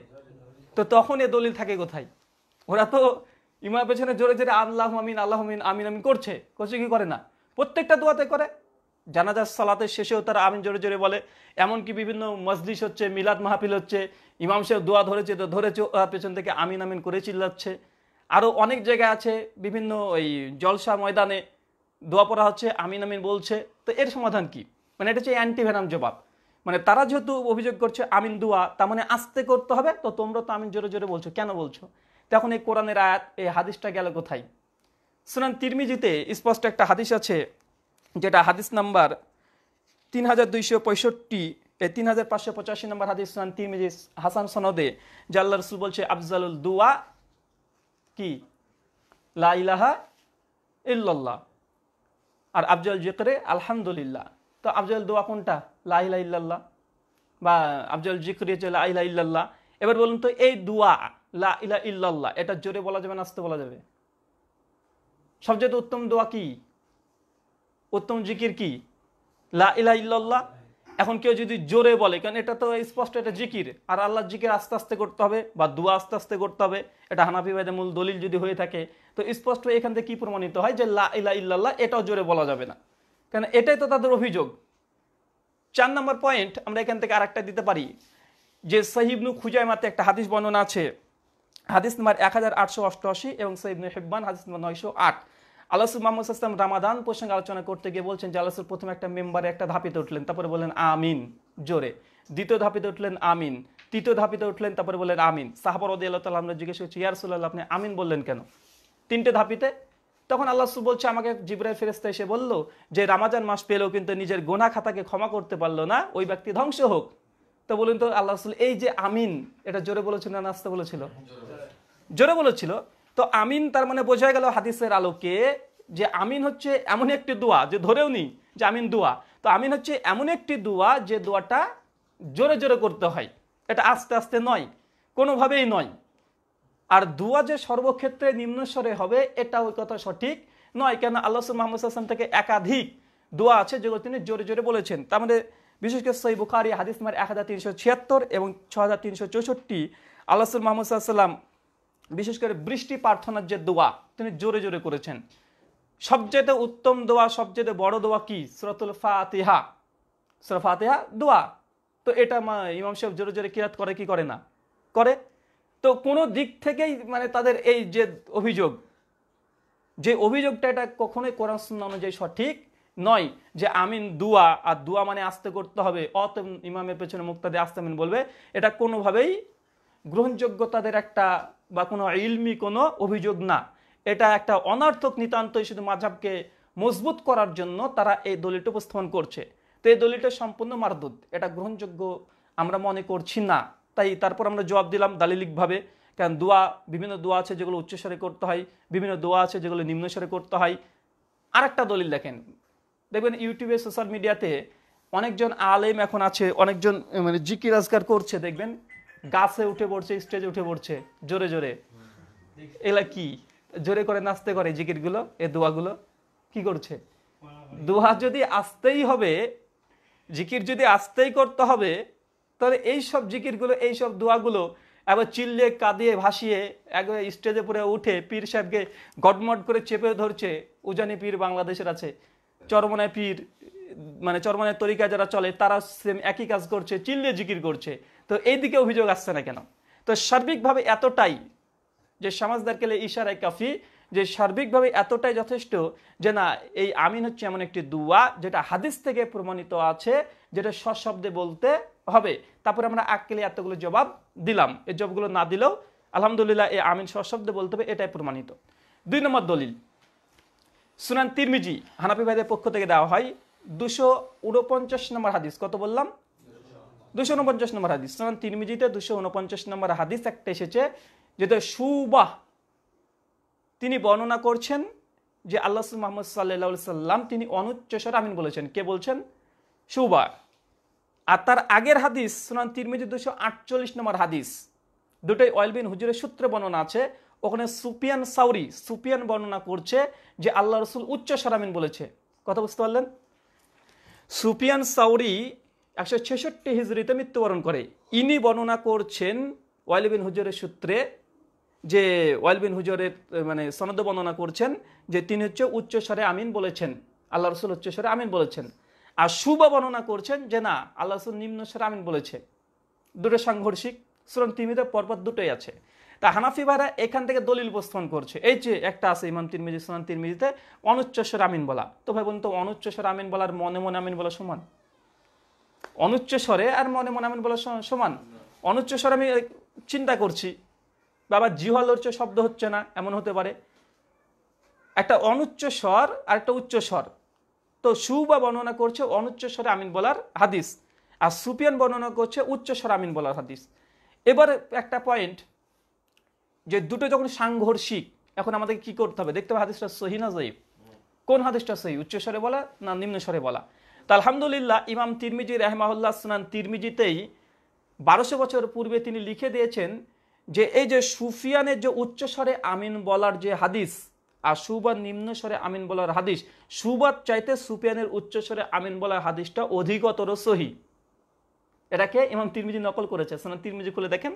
তো তখন এ দলিল থাকে কোথায়? ওরা তো ইমাম পেছনে জোরে জোরে আল্লাহ আমিন আল্লাহ আমিন আমিন আমিন করছে করছে কি করে না? প্রত্যেকটা দোয়াতে করে। জানাজার সালাতের শেষেও তারা আমিন জোরে জোরে বলে। এমনকি বিভিন্ন মসজিদ হচ্ছে, মিলাদ মাহফিল হচ্ছে, ইমাম সাহেব দোয়া ধরেছে, তো ধরেছে, ওরা পেছন থেকে আমিন আমিন করে চিল্লাচ্ছে। আরও অনেক জায়গায় আছে, বিভিন্ন ওই জলসা ময়দানে দোয়া পড়া হচ্ছে, আমিন আমিন বলছে। তো এর সমাধান কি? মানে এটা হচ্ছে অ্যান্টিভেনাম জবাব। মানে তারা যেহেতু অভিযোগ করছে আমিন দোয়া, তার মানে আস্তে করতে হবে, তো তোমরা তো আমিন জোরে জোরে বলছো, কেন বলছো? তখন এই কোরআনের আয়াত, এই হাদিসটা গেল কোথায়? সুনান তিরমিজিতে স্পষ্ট একটা হাদিস আছে, যেটা হাদিস নাম্বার তিন হাজার দুইশো পঁয়ষট্টি, এই তিন হাজার পাঁচশো পঁচাশি নম্বর হাদিস সুনান তিরমিজি হাসান সনদে জাল্লা রসুল বলছে, আফজালুল দুয়া কি? লা ইলাহা ইল্লাল্লাহ। আর আফজল জিকরে আলহামদুলিল্লাহ। তো আফজল দোয়া কোনটা? লা ইলাহা ইল্লাল্লাহ। বা আফজল জিকরি হচ্ছে লা ইলাহা ইল্লাল্লাহ। এবার বলুন তো, এই দোয়া, লা ইলাহা ইল্লাল্লাহ, এটা জোরে বলা যাবে না আস্তে বলা যাবে? সবচেয়ে উত্তম দোয়া কি? উত্তম জিকির কি? লা ইলাহা ইল্লাল্লাহ এখন কেউ যদি জোরে বলে, কারণ এটা তো স্পষ্ট, এটা জিকির। আর আল্লাহ জিকির আস্তে আস্তে করতে হবে বা দুয়া আস্তে আস্তে করতে হবে। এটা হানাফি ভাইদের মূল দলিল যদি হয়ে থাকে, তো স্পষ্ট এখান থেকে কী প্রমাণিত হয় যে লা ইলা ইল্লাল্লাহ, এটাও জোরে বলা যাবে না। কারণ এটাই তো তাদের অভিযোগ। চার নম্বর পয়েন্ট আমরা এখান থেকে আরেকটা দিতে পারি, যে সহিবনু খুজাই মাতে একটা হাদিস বর্ণনা আছে। হাদিস নাম্বার এক হাজার আটশো অষ্টআশি এবং সহিবনু হেব্বান, হাদিস নাম্বার নয়শো আট। আল্লাসুল মোহাম্মদ ইসলাম রামাদান প্রসঙ্গে আলোচনা করতে গিয়ে বলছেন যে আল্লাসুল প্রথমে একটা মেম্বারে একটা ধাপিতে উঠলেন তারপরে বললেন আমিন জোরে। দ্বিতীয় ধাপিতে উঠলেন আমিন তৃতীয় ধাপিতে উঠলেন তারপরে বললেন আমিন। সাহাবর রদি আল্লাহ তালা আমরা জিজ্ঞেস করছি ইয়ারসুল্লাহ আপনি আমিন বললেন কেন? তিনটে ধাপিতে তখন আল্লাহ রসুল বলছে আমাকে জিব্রাইল ফেরেস্তা এসে বলল যে রামাজান মাস পেলেও কিন্তু নিজের গোনা খাতাকে ক্ষমা করতে পারল না ওই ব্যক্তি ধ্বংস হোক। তো বলুন তো আল্লাহ রসুল এই যে আমিন এটা জোরে বলেছিল না নাস্তে বলেছিল? জোরে বলেছিল। তো আমিন তার মানে বোঝা গেল হাদিসের আলোকে যে আমিন হচ্ছে এমন একটি দোয়া, যে ধরেও নি যে আমিন দোয়া। তো আমিন হচ্ছে এমন একটি দোয়া যে দোয়াটা জোরে জোরে করতে হয়। এটা আস্তে আস্তে নয়, কোনোভাবেই নয়। আর দোয়া যে সর্বক্ষেত্রে নিম্নস্বরে হবে এটা ওই কথা সঠিক নয় কেন আল্লাহ মোহাম্মদ আসলাম থেকে একাধিক দোয়া আছে যেগুলো তিনি জোরে জোরে বলেছেন। তার মধ্যে বিশেষ করে সই বুখারি হাদিস মার এক হাজার তিনশো ছিয়াত্তর এবং ছ হাজার তিনশো চৌষট্টি, আল্লাহ মোহাম্মদ সাল্লাম বিশেষ করে বৃষ্টি প্রার্থনার যে দোয়া, তিনি জোরে জোরে করেছেন। সবচেয়ে উত্তম দোয়া সবচেয়ে বড় দোয়া কি? সুরতুল ফাতিহা। সুরা ফাতিহা, দোয়া। তো এটা ইমাম সাহেব জোরে জোরে কিরাত করে, কি করে না? করে। তো কোনো দিক থেকেই মানে তাদের এই যে অভিযোগ, যে অভিযোগটা এটা কখনোই কোরআন সুন্না অনুযায়ী সঠিক নয়, যে আমিন দুয়া, আর দুয়া মানে আস্তে করতে হবে অত ইমামের পেছনে মুক্তাদি আস্তে আমিন বলবে, এটা কোনোভাবেই গ্রহণযোগ্য তাদের একটা বা কোনো ইলমি কোনো অভিযোগ না। এটা একটা অনার্থক নিতান্তই শুধু মাঝাবকে মজবুত করার জন্য তারা এই দলিলটা উপস্থাপন করছে। তো এই দলিলটা সম্পূর্ণ মারদুদ। এটা গ্রহণযোগ্য আমরা মনে করছি না। তাই তারপর আমরা জবাব দিলাম দালিলিকভাবে। কারণ দোয়া, বিভিন্ন দোয়া আছে যেগুলো উচ্চস্বরে করতে হয়, বিভিন্ন দোয়া আছে যেগুলো নিম্নস্বরে করতে হয়। আরেকটা দলিল দেখেন। দেখবেন ইউটিউবে, সোশ্যাল মিডিয়াতে অনেকজন আলেম এখন আছে, অনেকজন মানে জিকির আজকার করছে। দেখবেন গাছে উঠে পড়ছে স্টেজে উঠে পড়ছে, জোরে জোরে। এগুলা কি? জোরে করে নাচতে করে জিকিরগুলো এ দোয়াগুলো, কি করছে? দোয়া যদি আসতেই হবে, জিকির যদি আসতেই করতে হবে, তাহলে এই সব জিকিরগুলো এই সব দোয়াগুলো একবার চিল্লে, কাঁদিয়ে, ভাসিয়ে একবার স্টেজে পরে উঠে পীর সাহেবকে গটমট করে চেপে ধরছে। উজানি পীর বাংলাদেশের আছে, চরমনায় পীর মানে চরমনায় তরিকা যারা চলে তারা সেম একই কাজ করছে, চিল্লে জিকির করছে। তো এই দিকে অভিযোগ আসছে না কেন? তো সার্বিকভাবে এতটাই যে সমাজদার কেলে ইশারায় কাফি, যে সার্বিকভাবে এতটাই যথেষ্ট যে না, এই আমিন হচ্ছে এমন একটি দুয়া যেটা হাদিস থেকে প্রমাণিত আছে, যেটা সশব্দে বলতে হবে। তারপরে আমরা আক্কেলে এতগুলো জবাব দিলাম। এই জবাবগুলো না দিলেও আলহামদুলিল্লাহ এই আমিন সশব্দে বলতে হবে, এটাই প্রমাণিত। দুই নম্বর দলিল। সুনান তিরমিজি হানাফি ভাইদের পক্ষ থেকে দেওয়া হয় দুশো নম্বর হাদিস, কত বললাম? দুশো উনপঞ্চাশ নম্বর হাদিস। সুনান তিরমিজিতে দুশো উনপঞ্চাশ নম্বর হাদিস একটা এসেছে, যেটা সুবাহ তিনি বর্ণনা করছেন যে আল্লাহ মোহাম্মদ সাল্লা সাল্লাম, তিনি অনুচ্চস্বর আমিন বলেছেন। কে বলছেন? সুবা। আর তার আগের হাদিস সুনান তিরমিজি দুশো আটচল্লিশ নম্বর হাদিস, দুটোই ওয়েলবিন হুজুরের সূত্রে বর্ণনা আছে। ওখানে সুপিয়ান সাউরি সুপিয়ান বর্ণনা করছে যে আল্লাহ রসুল উচ্চ সরামিন বলেছে। কথা বুঝতে পারলেন? সুপিয়ান সাউরি একশো ছেষট্টি হিজড়িতে মৃত্যুবরণ করে। ইনি বর্ণনা করছেন ওয়াইলবিন হুজুরের সূত্রে যে ওয়াইলবিন হুজুরের মানে সনদ বর্ণনা করছেন যে তিনি হচ্ছে উচ্চস্বরে আমিন বলেছেন। আল্লাহ রসুল উচ্চস্বরে আমিন বলেছেন। আর সুবা বর্ণনা করছেন যে না, আল্লাহ রসুল নিম্নস্বরে আমিন বলেছে। দুটো সাংঘর্ষিক সুরন তিমিতে পর্বত দুটোই আছে। তা হানাফি ভাইরা এখান থেকে দলিল উপস্থাপন করছে। এই যে একটা আছে ইমাম তিরমিজি, সুনান তিরমিজিতে অনুচ্চস্বর আমিন বলা। তো ভাই বলুন তো অনুচ্চস্বর আমিন বলার মনে মনে আমিন বলা সমান? অনুচ্চ স্বরে আর মনে মনে আমিন বলা সমান? অনুচ্চ স্বরে আমি চিন্তা করছি, বাবা জিহল জিহালোচ্চ শব্দ হচ্ছে না, এমন হতে পারে। একটা অনুচ্চ স্বর আর একটা উচ্চ স্বর। তো সু বা বর্ণনা করছে অনুচ্চ স্বরে আমিন বলার হাদিস, আর সুপিয়ান বর্ণনা করছে উচ্চ স্বর আমিন বলার হাদিস। এবার একটা পয়েন্ট যে দুটো যখন সাংঘর্ষিক, এখন আমাদের কি করতে হবে? দেখতে হবে হাদিসটা সহি না জয়ীব কোন হাদিসটা সহি? উচ্চস্বরে বলা না নিম্নস্বরে বলা? তা আলহামদুলিল্লাহ, ইমাম তিরমিজি রেহমাহুল্লাহ স্নান তিরমিজিতেই বারোশো বছর পূর্বে তিনি লিখে দিয়েছেন যে, এই যে সুফিয়ানের যে উচ্চস্বরে আমিন বলার যে হাদিস, আর সুবাদ নিম্নস্বরে আমিন বলার হাদিস সুবাদ চাইতে সুফিয়ানের উচ্চস্বরে আমিন বলার হাদিসটা অধিকতর সহি। এটাকে ইমাম তিরমিজি নকল করেছে। সোনান তিরমিজি খুলে দেখেন।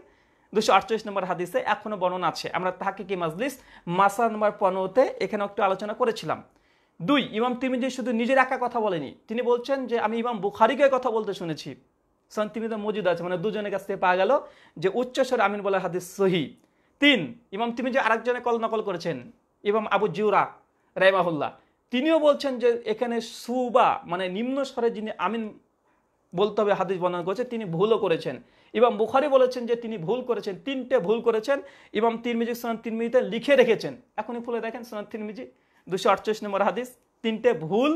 দুশো আটচল্লিশ নম্বর হাদিসে এখনও বর্ণনা আছে। আমরা তাহাকে কি মাজলিস? মাসা নম্বর পনেরোতে এখানে একটু আলোচনা করেছিলাম। দুই, ইমাম তিরমিজি শুধু নিজের একা কথা বলেনি। তিনি বলছেন যে, আমি ইমাম বুখারিকে কথা বলতে শুনেছি। সন্তিমিত মজুদ আছে মানে দুজনের কাছ থেকে পাওয়া গেল যে, উচ্চস্বর আমিন বলা হাদিস সহি। তিন, ইমাম তিমিজি আরেকজনে কল নকল করেছেন, ইমাম আবু জিউরা রাইমাহুল্লাহ তিনিও বলছেন যে, এখানে সুবা মানে নিম্ন স্বরে যিনি আমিন বলতে হবে, হাদিস বর্ণনা করেছে, তিনি ভুলও করেছেন। ইমাম বুখারি বলেছেন যে তিনি ভুল করেছেন, তিনটে ভুল করেছেন। ইমাম তিরমিজি, সোনান তিরমিজিতে লিখে রেখেছেন। এখনই খুলে দেখেন সোনান তিরমিজি দুশো আটচল্লিশ নম্বর হাদিস। তিনটে ভুল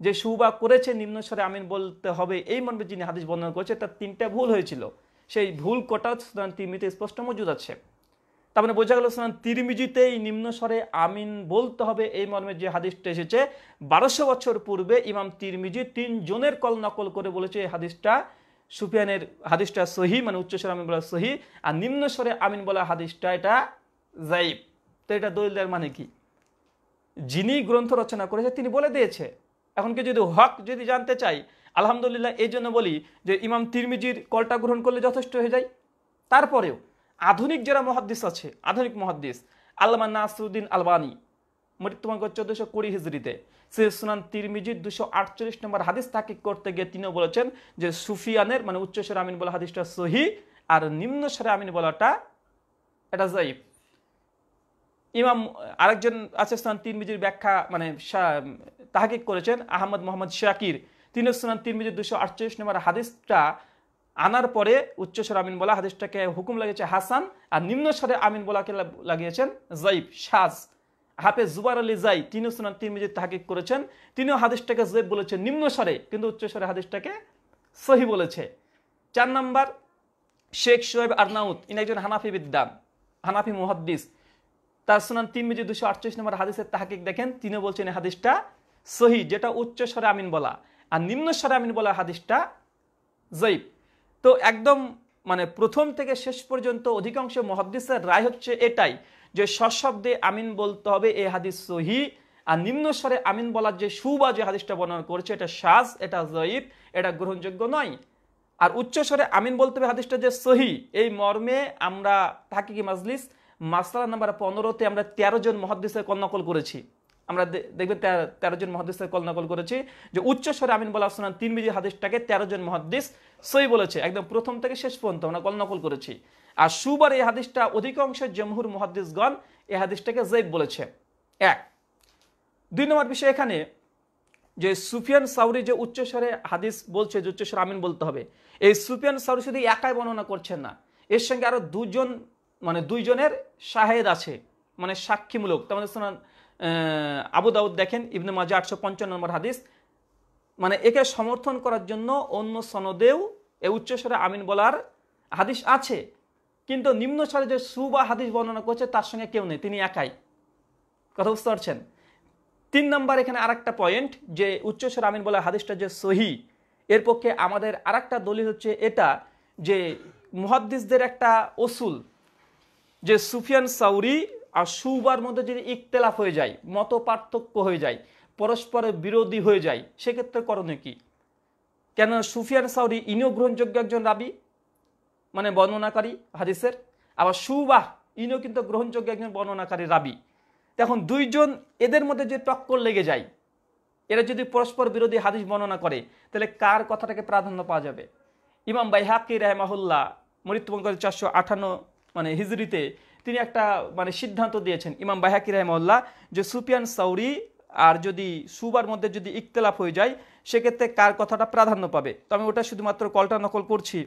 যে সুবা করেছে নিম্নস্বরে আমিন বলতে হবে, এই মর্মে যিনি হাদিস বর্ণনা করেছে, তার তিনটে ভুল হয়েছিল। সেই ভুল কটা সুতরাং তিরমিতে স্পষ্ট মজুদ আছে। তার মানে বোঝা গেল সুতরাং তিরমিজিতেই নিম্নস্বরে আমিন বলতে হবে, এই মর্মে যে হাদিসটা এসেছে। বারোশো বছর পূর্বে ইমাম তিরমিজি তিনজনের কল নকল করে বলেছে, এই হাদিসটা সুফিয়ানের হাদিসটা সহি মানে উচ্চস্বরে আমিন বলা সহি, আর নিম্নস্বরে আমিন বলা হাদিসটা এটা জাইব তো এটা দলিলের মানে কি? যিনি গ্রন্থ রচনা করেছে, তিনি বলে দিয়েছে। এখন কি যদি হক যদি জানতে চাই আলহামদুলিল্লাহ এই জন্য বলি যে ইমাম তিরমিজির কলটা গ্রহণ করলে যথেষ্ট হয়ে যায়। তারপরেও আধুনিক যারা মহাদ্দিস আছে, আধুনিক মহাদ্দিস, আল্লামা নাসরুদ্দিন আলবানি মৃত্যুমাঙ্ক চোদ্দশো কুড়ি হিজড়িতে। সে সুনান তিরমিজির দুশো আটচল্লিশ নম্বর হাদিস তাকিক করতে গিয়ে তিনিও বলেছেন যে সুফিয়ানের মানে উচ্চস্বরে আমিন বলা হাদিসটা সহি আর নিম্ন স্বরে আমিন বলাটা এটা জাইফ ইমাম আরেকজন আছে স্থান তিরমিজির ব্যাখ্যা মানে তাহাকিক করেছেন আহমদ মোহাম্মদ শাকির। তিনি স্থান তিরমিজির দুশো আটচল্লিশ নম্বর হাদিসটা আনার পরে উচ্চস্বর আমিন বলা হাদিসটাকে হুকুম লাগিয়েছে হাসান আর নিম্ন স্বরে আমিন বলাকে লাগিয়েছেন জয়ীব সাজ হাফেজ জুবার আলী জাই তিনিও সুনান তিরমিজি তাহাকিক করেছেন। তিনিও হাদিসটাকে জৈব বলেছেন নিম্ন স্বরে কিন্তু উচ্চস্বরে হাদিসটাকে সহি বলেছে। চার নাম্বার, শেখ সোহেব আরনাউত, ইনি একজন হানাফি বিদ্যান হানাফি মুহাদ্দিস। তার সুনান তিন মিজি দুশো আটচল্লিশ নম্বর হাদিসের তাহাকিক দেখেন, তিনিও বলছেন এই হাদিসটা সহি, যেটা উচ্চ স্বরে আমিন বলা। আর নিম্ন স্বরে আমিন বলা হাদিসটা জৈব তো একদম মানে প্রথম থেকে শেষ পর্যন্ত অধিকাংশ মহাদ্দিসের রায় হচ্ছে এটাই যে সশব্দে আমিন বলতে হবে এ হাদিস সহি। আর নিম্ন স্বরে আমিন বলার যে সুবা যে হাদিসটা বর্ণনা করছে, এটা সাজ, এটা জয়ীব, এটা গ্রহণযোগ্য নয়। আর উচ্চ স্বরে আমিন বলতে হবে হাদিসটা যে সহি। এই মর্মে আমরা থাকি কি মাজলিস? মাসালা নাম্বার পনেরোতে আমরা তেরো জন মহাদিসের কল নকল করেছি। আমরা দেখবেন তেরো জন মহাদিসের কল নকল করেছি। যে উচ্চ স্বরে আমিন বলা শোনান তিন বিজি হাদিসটাকে তেরো জন মহাদিস সই বলেছে। একদম প্রথম থেকে শেষ পর্যন্ত আমরা কল নকল করেছি। আর সুবার এই হাদিসটা অধিকাংশ জমহুর মহাদিসগণ এই হাদিসটাকে জৈব বলেছে। এক। দুই নম্বর বিষয় এখানে যে সুফিয়ান সাউরি যে উচ্চস্বরে হাদিস বলছে, যে উচ্চস্বরে আমিন বলতে হবে, এই সুফিয়ান সাউরি শুধু একাই বর্ণনা করছেন না, এর সঙ্গে আরও দুজন মানে দুইজনের শাহেদ আছে মানে সাক্ষীমূলক। তোমাদের শোনান আবু দাউদ দেখেন, ইবনে মাজা আটশো পঞ্চান্ন নম্বর হাদিস মানে একে সমর্থন করার জন্য অন্য সনদেও এ উচ্চস্বরে আমিন বলার হাদিস আছে। কিন্তু নিম্ন স্বরে যে সু বা হাদিস বর্ণনা করছে, তার সঙ্গে কেউ নেই, তিনি একাই। কথা বুঝতে পারছেন? তিন নম্বর এখানে আর একটা পয়েন্ট যে উচ্চস্বর আমিন বলা হাদিসটা যে সহি, এর পক্ষে আমাদের আর একটা দলিল হচ্ছে এটা, যে মুহাদ্দিসদের একটা অসুল যে সুফিয়ান সাউরি আর সুবার মধ্যে যদি ইকতেলাফ হয়ে যায়, মত পার্থক্য হয়ে যায় পরস্পরের বিরোধী হয়ে যায়, সেক্ষেত্রে করণীয় কি? কেন সুফিয়ান সাউরি ইনিও গ্রহণযোগ্য একজন রাবি মানে বর্ণনাকারী হাদিসের। আবার সুবাহ, ইনিও কিন্তু গ্রহণযোগ্য একজন বর্ণনাকারী রাবি। এখন দুইজন এদের মধ্যে যে টক্কর লেগে যায়, এরা যদি পরস্পর বিরোধী হাদিস বর্ণনা করে, তাহলে কার কথাটাকে প্রাধান্য পাওয়া যাবে? ইমাম বাইহাকি রহমাহুল্লাহ মৃত্যুবঙ্গ চারশো আঠান্ন মানে হিজড়িতে তিনি একটা মানে সিদ্ধান্ত দিয়েছেন, ইমাম বাহাকি রহমল্লা যে সুপিয়ান সাউরি আর যদি সুবার মধ্যে যদি ইকতলাফ হয়ে যায়, সেক্ষেত্রে কার কথাটা প্রাধান্য পাবে? তো আমি ওটা শুধুমাত্র কলটা নকল করছি।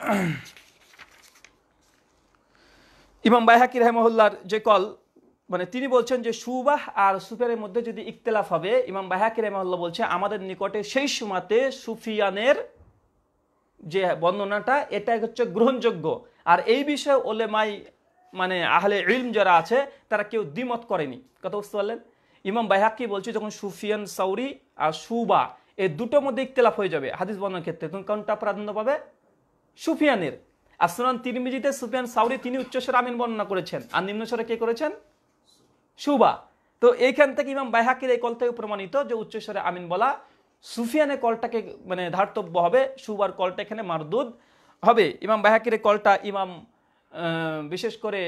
*clears throat* ইমাম বাইহাকি রহমহল্লার যে কল মানে তিনি বলছেন যে সুবাহ আর সুফিয়ানের মধ্যে যদি ইকতলাফ হবে, ইমাম বাহাকি রহমহল্লা বলছে, আমাদের নিকটে সেই সময়তে সুফিয়ানের যে বর্ণনাটা, এটা হচ্ছে গ্রহণযোগ্য। আর এই বিষয়ে ওলেমাই মানে আহলে ইলম যারা আছে, তারা কেউ দ্বিমত করেনি। কথা বুঝতে পারলেন? ইমাম বাইহাক্কি বলছে, যখন সুফিয়ান সাউরি আর সুবা এই দুটোর মধ্যে ইকতলাফ হয়ে যাবে হাদিস বর্ণনার ক্ষেত্রে, তখন কোনটা প্রাধান্য পাবে? সুফিয়ানের। আর সুনান তিরমিজিতে সুফিয়ান সাউরি তিনি উচ্চস্বর আমিন বর্ণনা করেছেন। আর নিম্নস্বরে কে করেছেন? সুবা। তো এইখান থেকে ইমাম বাইহাকির এই কল থেকে প্রমাণিত যে উচ্চস্বরে আমিন বলা সুফিয়ানের কলটাকে মানে ধার্তব্য হবে, সুবার কলটা এখানে মারদুদ হবে। ইমাম বাহাকির কলটা ইমাম বিশেষ করে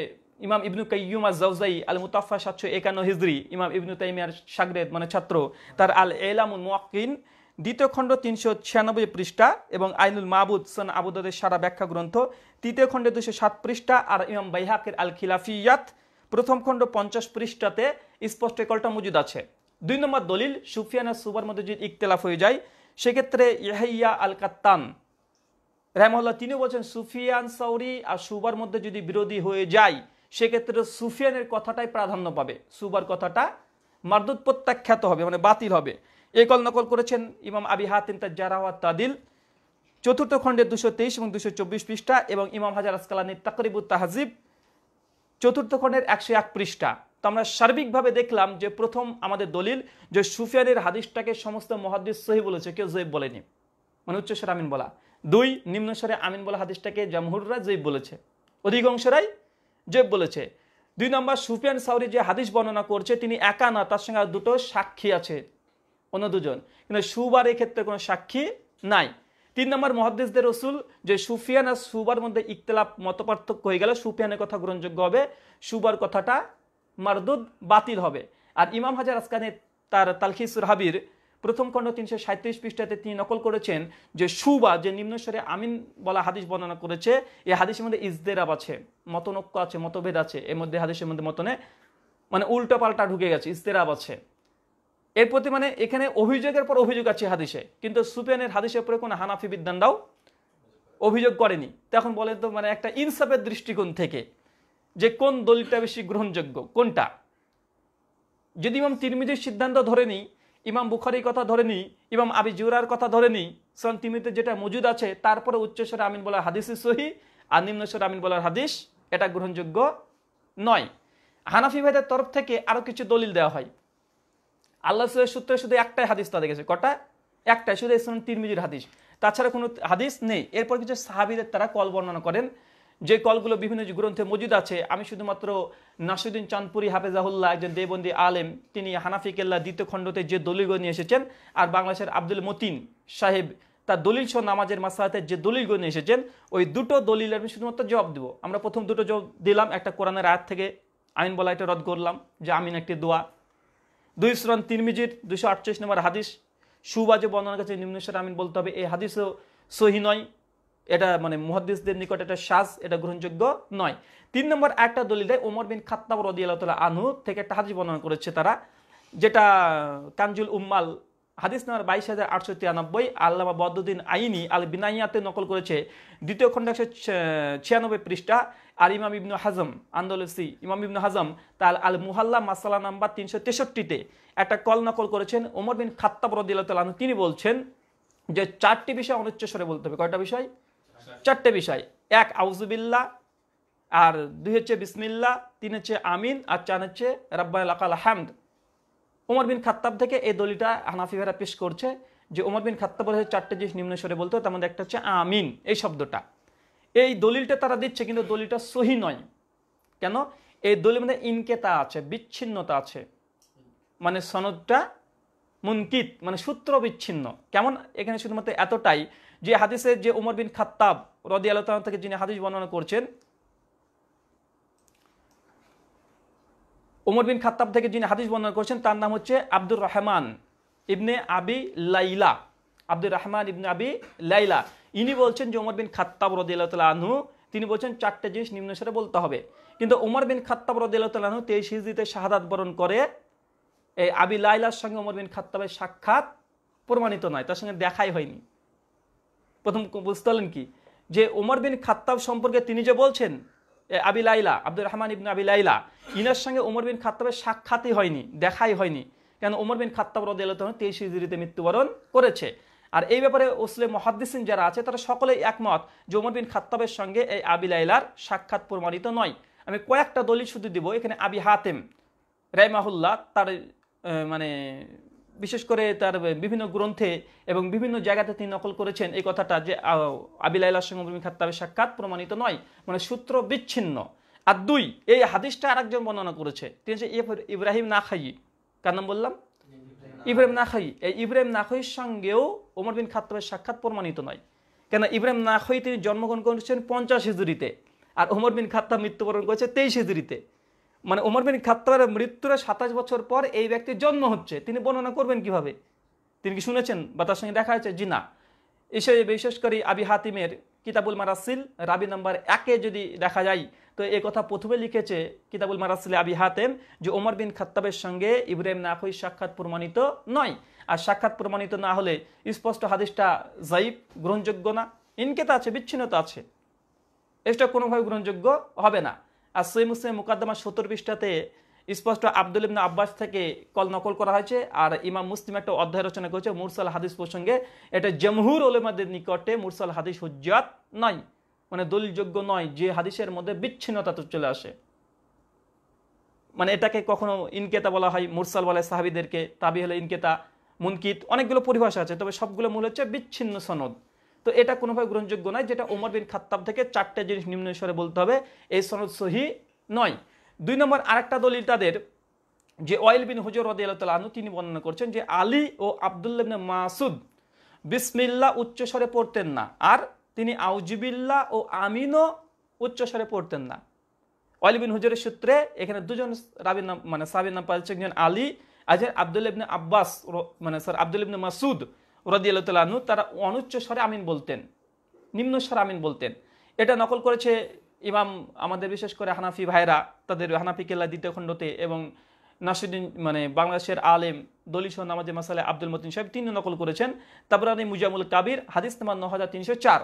ইমাম ইবনু কাইয়ুমা জাউজাই আল মুতাফা সাতশো একান্ন হিজরি, ইমাম ইবনু তাইমিয়ার সাগরেদ মানে ছাত্র, তার আল এলামুল মুয়াক্কিন দ্বিতীয় খণ্ড তিনশো ছিয়ানব্বই পৃষ্ঠা এবং আইনুল মাহবুদ সন আবুদের সারা ব্যাখ্যা গ্রন্থ। তৃতীয় খণ্ডে দুশো সাত পৃষ্ঠা আর ইমাম বাইহাকের আল খিলাফিয়াত প্রথম খণ্ড পঞ্চাশ পৃষ্ঠাতে স্পষ্ট কলটা মজুদ আছে। দুই নম্বর দলিল, সুফিয়ানা সুবার মধ্যে যদি ইকতলাফ হয়ে যায়, সেক্ষেত্রে ইহাইয়া আল কাত্তান রহমল্লা তিনি বলছেন, সুফিয়ান সৌরি আর সুবার মধ্যে যদি বিরোধী হয়ে যায়, সেক্ষেত্রে সুফিয়ানের কথাটাই প্রাধান্য পাবে। সুবার কথাটা মারদুদ প্রত্যাখ্যাত হবে মানে বাতিল হবে। এই কল নকল করেছেন ইমাম আবি হাতিন তার জারাওয়া তাদিল। চতুর্থ খণ্ডের দুশো তেইশ এবং দুশো চব্বিশ পৃষ্ঠা এবং ইমাম হাজার আসকালানির তাকরিবুত তাহাজিব। চতুর্থ খণ্ডের একশো এক পৃষ্ঠা। তো আমরা সার্বিকভাবে দেখলাম যে প্রথম আমাদের দলিল যে সুফিয়ানের হাদিসটাকে সমস্ত মহাদিস সহি বলেছে, কেউ জৈব বলেনি। মানে উচ্চস্বরে আমিন বলা। দুই নিম্নস্বরে আমিন বলা হাদিসটাকে জামহুররা জৈব বলেছে। অধিকাংশরাই জৈব বলেছে। দুই নম্বর, সুফিয়ান সাউরি যে হাদিস বর্ণনা করছে, তিনি একা না, তার সঙ্গে দুটো সাক্ষী আছে। অন্য দুজন। কিন্তু সুবার ক্ষেত্রে কোনো সাক্ষী নাই। তিন নম্বর মহাদ্দেশদের রসুল যে সুফিয়ান আর সুবার মধ্যে ইকতলাপ মতপার্থক্য হয়ে গেল, সুফিয়ানের কথা গ্রহণযোগ্য হবে, সুবার কথাটা মারদুদ বাতিল হবে। আর ইমাম হাজার আসকানে তার তালখিসুর হাবির প্রথম খণ্ড তিনশো সাঁত্রিশ পৃষ্ঠাতে তিনি নকল করেছেন যে সুবা, যে নিম্নস্বরে আমিন বলা হাদিস বর্ণনা করেছে এই হাদিসের মধ্যে ইজদেরাব আছে, মতনৈক্য আছে, মতভেদ আছে, এর মধ্যে হাদিসের মধ্যে মতনে মানে উল্টো পাল্টা ঢুকে গেছে, ইজতেরাব আছে। এর প্রতি মানে এখানে অভিযোগের পর অভিযোগ আছে হাদিসে। কিন্তু সুফিয়ানের হাদিসের পরে কোনো হানাফি বিদ্যানরাও অভিযোগ করেনি। তখন বলে তো মানে একটা ইনসাফের দৃষ্টিকোণ থেকে যে কোন দলিলটা বেশি গ্রহণযোগ্য, কোনটা? যদি ইমাম তিরমিজির সিদ্ধান্ত ধরে নিই, ইমাম বুখারির কথা ধরে নিই, ইমাম আবি জুরার কথা ধরে নিই সুরান তিমিতে যেটা মজুদ আছে, তারপরে উচ্চস্বরে আমিন বলার হাদিসই সহি, আর নিম্নস্বরে আমিন বলার হাদিস এটা গ্রহণযোগ্য নয়। হানাফি ভাইদের তরফ থেকে আরও কিছু দলিল দেওয়া হয়। আল্লাহ সূত্রে শুধু একটাই হাদিস তাদের গেছে কটা? একটাই, শুধু ইসলাম তিরমিজির হাদিস। তাছাড়া কোনো হাদিস নেই। এরপর কিছু সাহাবিদের তারা কল বর্ণনা করেন। যে কলগুলো বিভিন্ন গ্রন্থে মজুদ আছে, আমি শুধুমাত্র নাসুদ্দিন চাঁদপুরি, হাফেজাহুল্লাহ একজন দেবন্দি আলেম, তিনি হানাফি কেল্লা দ্বিতীয় খণ্ডতে যে দলিলগুলো নিয়ে এসেছেন, আর বাংলাদেশের আব্দুল মতিন সাহেব তার দলিল সহ নামাজের মাসাহাতে যে দলিলগুলো নিয়ে এসেছেন, ওই দুটো দলিল আমি শুধুমাত্র জবাব দেবো। আমরা প্রথম দুটো জবাব দিলাম, একটা কোরআনের আয়াত থেকে আইন বলা এটা রদ করলাম, যে আমিন একটি দোয়া। দুই সুরান তিন মিজির দুইশো আটচল্লিশ নম্বর হাদিস। সুবাজে বর্ণনা কাছে নিম্নেশ্বর আমিন বলতে হবে, এই হাদিসও সহি নয়। এটা মানে মুহাদ্দিসদের নিকট এটা শ্বাস এটা গ্রহণযোগ্য নয়। তিন নম্বর একটা দলিলে ওমর বিন খাত্তাব রদি আল্লাহ আনহু থেকে একটা হাদিস বর্ণনা করেছে তারা, যেটা কাঞ্জুল উম্মাল হাদিস নাম্বার বাইশ হাজার আটশো তিরানব্বই, আল্লামা বদুদ্দিন আইনি আল বিনাইয়াতে নকল করেছে। দ্বিতীয় খণ্ড একশো ছিয়ানব্বই পৃষ্ঠা, আর ইমাম ইবনু হাজম, আন্দোলসি ইমাম ইবনু হাজম তাল আল মুহাল্লা মাসালা নাম্বার তিনশো তেষট্টিতে একটা কল নকল করেছেন। ওমর বিন খাত্তাব রদিল্লাহ তিনি বলছেন যে, চারটি বিষয় অনুচ্চস্বরে বলতে হবে। কয়টা বিষয়? চারটে বিষয়। এক আউজুবিল্লা আর দুই হচ্ছে বিসমিল্লা তিন হচ্ছে আমিন, আর চার হচ্ছে রাব্বাল আকাল হামদ। ওমর বিন খাত্তাব থেকে এই দলিটা হানাফি ভাইরা পেশ করছে যে ওমর বিন খাত্তাব বলেছে চারটে জিনিস নিম্ন স্বরে বলতে তার মধ্যে একটা হচ্ছে আমিন, এই শব্দটা। এই দলিলটা তারা দিচ্ছে কিন্তু দলিলটা সহি নয়। কেন? এই দলিলের মধ্যে ইনকেতা আছে, বিচ্ছিন্নতা আছে। মানে সনদটা মুনকিত মানে সূত্র বিচ্ছিন্ন। কেমন? এখানে শুধুমাত্র এতটাই যে হাদিসে যে উমর বিন খাত্তাব রদি আল্লাহ থেকে যিনি হাদিস বর্ণনা করছেন উমর বিন খাত্তাব থেকে যিনি হাদিস বর্ণনা করছেন, তার নাম হচ্ছে আব্দুর রহমান ইবনে আবি লাইলা। আব্দুর রহমান ইবনে আবি লাইলা। ইনি বলছেন যে উমর বিন খাত্তাব রদি আল্লাহ আনহু, তিনি বলছেন চারটে জিনিস নিম্নসারে বলতে হবে। কিন্তু উমর বিন খাত্তাব রদি আল্লাহ আনহু তেইশ হিজড়িতে শাহাদাত বরণ করে, এই আবি লাইলার সঙ্গে উমর বিন খাত্তাবের সাক্ষাৎ প্রমাণিত নয়, তার সঙ্গে দেখাই হয়নি। প্রথম বুঝতে হলেন কি? যে ওমর বিন খাত্তাব সম্পর্কে তিনি যে বলছেন আবি লাইলা আব্দুর রহমান ইবনে আবি লাইলা, ইনার সঙ্গে ওমর বিন খাত্তাবের সাক্ষাৎই হয়নি, দেখাই হয়নি। কেন? ওমর বিন খাত্তাব রদ তেইশ হিজড়িতে মৃত্যুবরণ করেছে। আর এই ব্যাপারে ওসলে মহাদ্দিসিন যারা আছে, তারা সকলেই একমত যে ওমর বিন খাত্তাবের সঙ্গে এই আবি লাইলার সাক্ষাৎ প্রমাণিত নয়। আমি কয়েকটা দলিল শুধু দিব, এখানে আবি হাতেম রাইমাহুল্লাহ তার মানে বিশেষ করে তার বিভিন্ন গ্রন্থে এবং বিভিন্ন জায়গাতে তিনি নকল করেছেন এই কথাটা যে আবিলাইলার সঙ্গে রুমি খাত্তাবের সাক্ষাৎ প্রমাণিত নয় মানে সূত্র বিচ্ছিন্ন। আর দুই, এই হাদিসটা আরেকজন বর্ণনা করেছে। তিনি হচ্ছে ইব্রাহিম না খাই কার নাম বললাম? ইব্রাহিম না খাই এই ইব্রাহিম নাখইর সঙ্গেও ওমর বিন খাত্তাবের সাক্ষাৎ প্রমাণিত নয়। কেন ইব্রাহিম নাখই তিনি জন্মগ্রহণ করেছেন পঞ্চাশ হিজুরিতে আর ওমর বিন খাত্তাব মৃত্যুবরণ করেছে তেইশ হিজুরিতে মানে ওমর বিন খাত্তাবের মৃত্যুর সাতাশ বছর পর এই ব্যক্তির জন্ম হচ্ছে। তিনি বর্ণনা করবেন কীভাবে? তিনি কি শুনেছেন বা তার সঙ্গে দেখা হয়েছে? জি না। এসে বিশেষ করে আবি হাতিমের কিতাবুল মারাসিল, রাবি নাম্বার একে যদি দেখা যায়, তো এ কথা প্রথমে লিখেছে কিতাবুল মারাসিল আবি হাতেম যে ওমর বিন খাত্তাবের সঙ্গে ইব্রাহিম নাফই সাক্ষাৎ প্রমাণিত নয়। আর সাক্ষাৎ প্রমাণিত না হলে স্পষ্ট হাদিসটা জাইব গ্রহণযোগ্য না। ইনকেতা আছে, বিচ্ছিন্নতা আছে। এটা কোনোভাবে গ্রহণযোগ্য হবে না। আর সই মুসলিম মুকাদ্দমা সত্তর পৃষ্ঠাতে স্পষ্ট আব্দুল ইবনে আব্বাস থেকে কল নকল করা হয়েছে। আর ইমাম মুসলিম একটা অধ্যায় রচনা করেছে মুরসাল হাদিস প্রসঙ্গে। এটা জমহুর ওলেমাদের নিকটে মুরসাল হাদিস হুজ্জাত নয় মানে দলিলযোগ্য নয়, যে হাদিসের মধ্যে বিচ্ছিন্নতা তো চলে আসে। মানে এটাকে কখনো ইনকেতা বলা হয়, মুরসাল বলে সাহাবিদেরকে তাবি হলে ইনকেতা, মুনকিত, অনেকগুলো পরিভাষা আছে, তবে সবগুলো মূল হচ্ছে বিচ্ছিন্ন সনদ। তো এটা কোনোভাবে গ্রহণযোগ্য নয়, যেটা ওমর বিন খাত্তাব থেকে চারটে জিনিস নিম্ন স্বরে বলতে হবে, এই সনদ সহি নয়। দুই নম্বর, আরেকটা দলিল তাদের, যে ওয়াইল বিন হুজুর রদি আল্লাহ তিনি বর্ণনা করছেন যে আলী ও আবদুল্লাবনে মাসুদ বিসমিল্লা উচ্চস্বরে পড়তেন না, আর তিনি আউজিবিল্লা ও আমিনও উচ্চস্বরে পড়তেন না। ওয়াইল বিন হুজুরের সূত্রে এখানে দুজন রাবির নাম মানে সাবির নাম পাচ্ছে একজন আলী আজের আবদুল ইবনে আব্বাস মানে স্যার আব্দুল ইবনে মাসুদ। রদি আল্লাহ তারা অনুচ্চ স্বরে আমিন বলতেন, নিম্ন স্বরে আমিন বলতেন। এটা নকল করেছে ইমাম আমাদের বিশেষ করে হানাফি ভাইরা তাদের হানাফি কেল্লা দ্বিতীয় খণ্ডতে এবং নাসিদ্দিন মানে বাংলাদেশের আলেম দলিস নামাজে মাসালে আব্দুল মতিন সাহেব তিনি নকল করেছেন। তাবরানি মুজামুল কাবির, হাদিস নাম্বার ন হাজার তিনশো চার।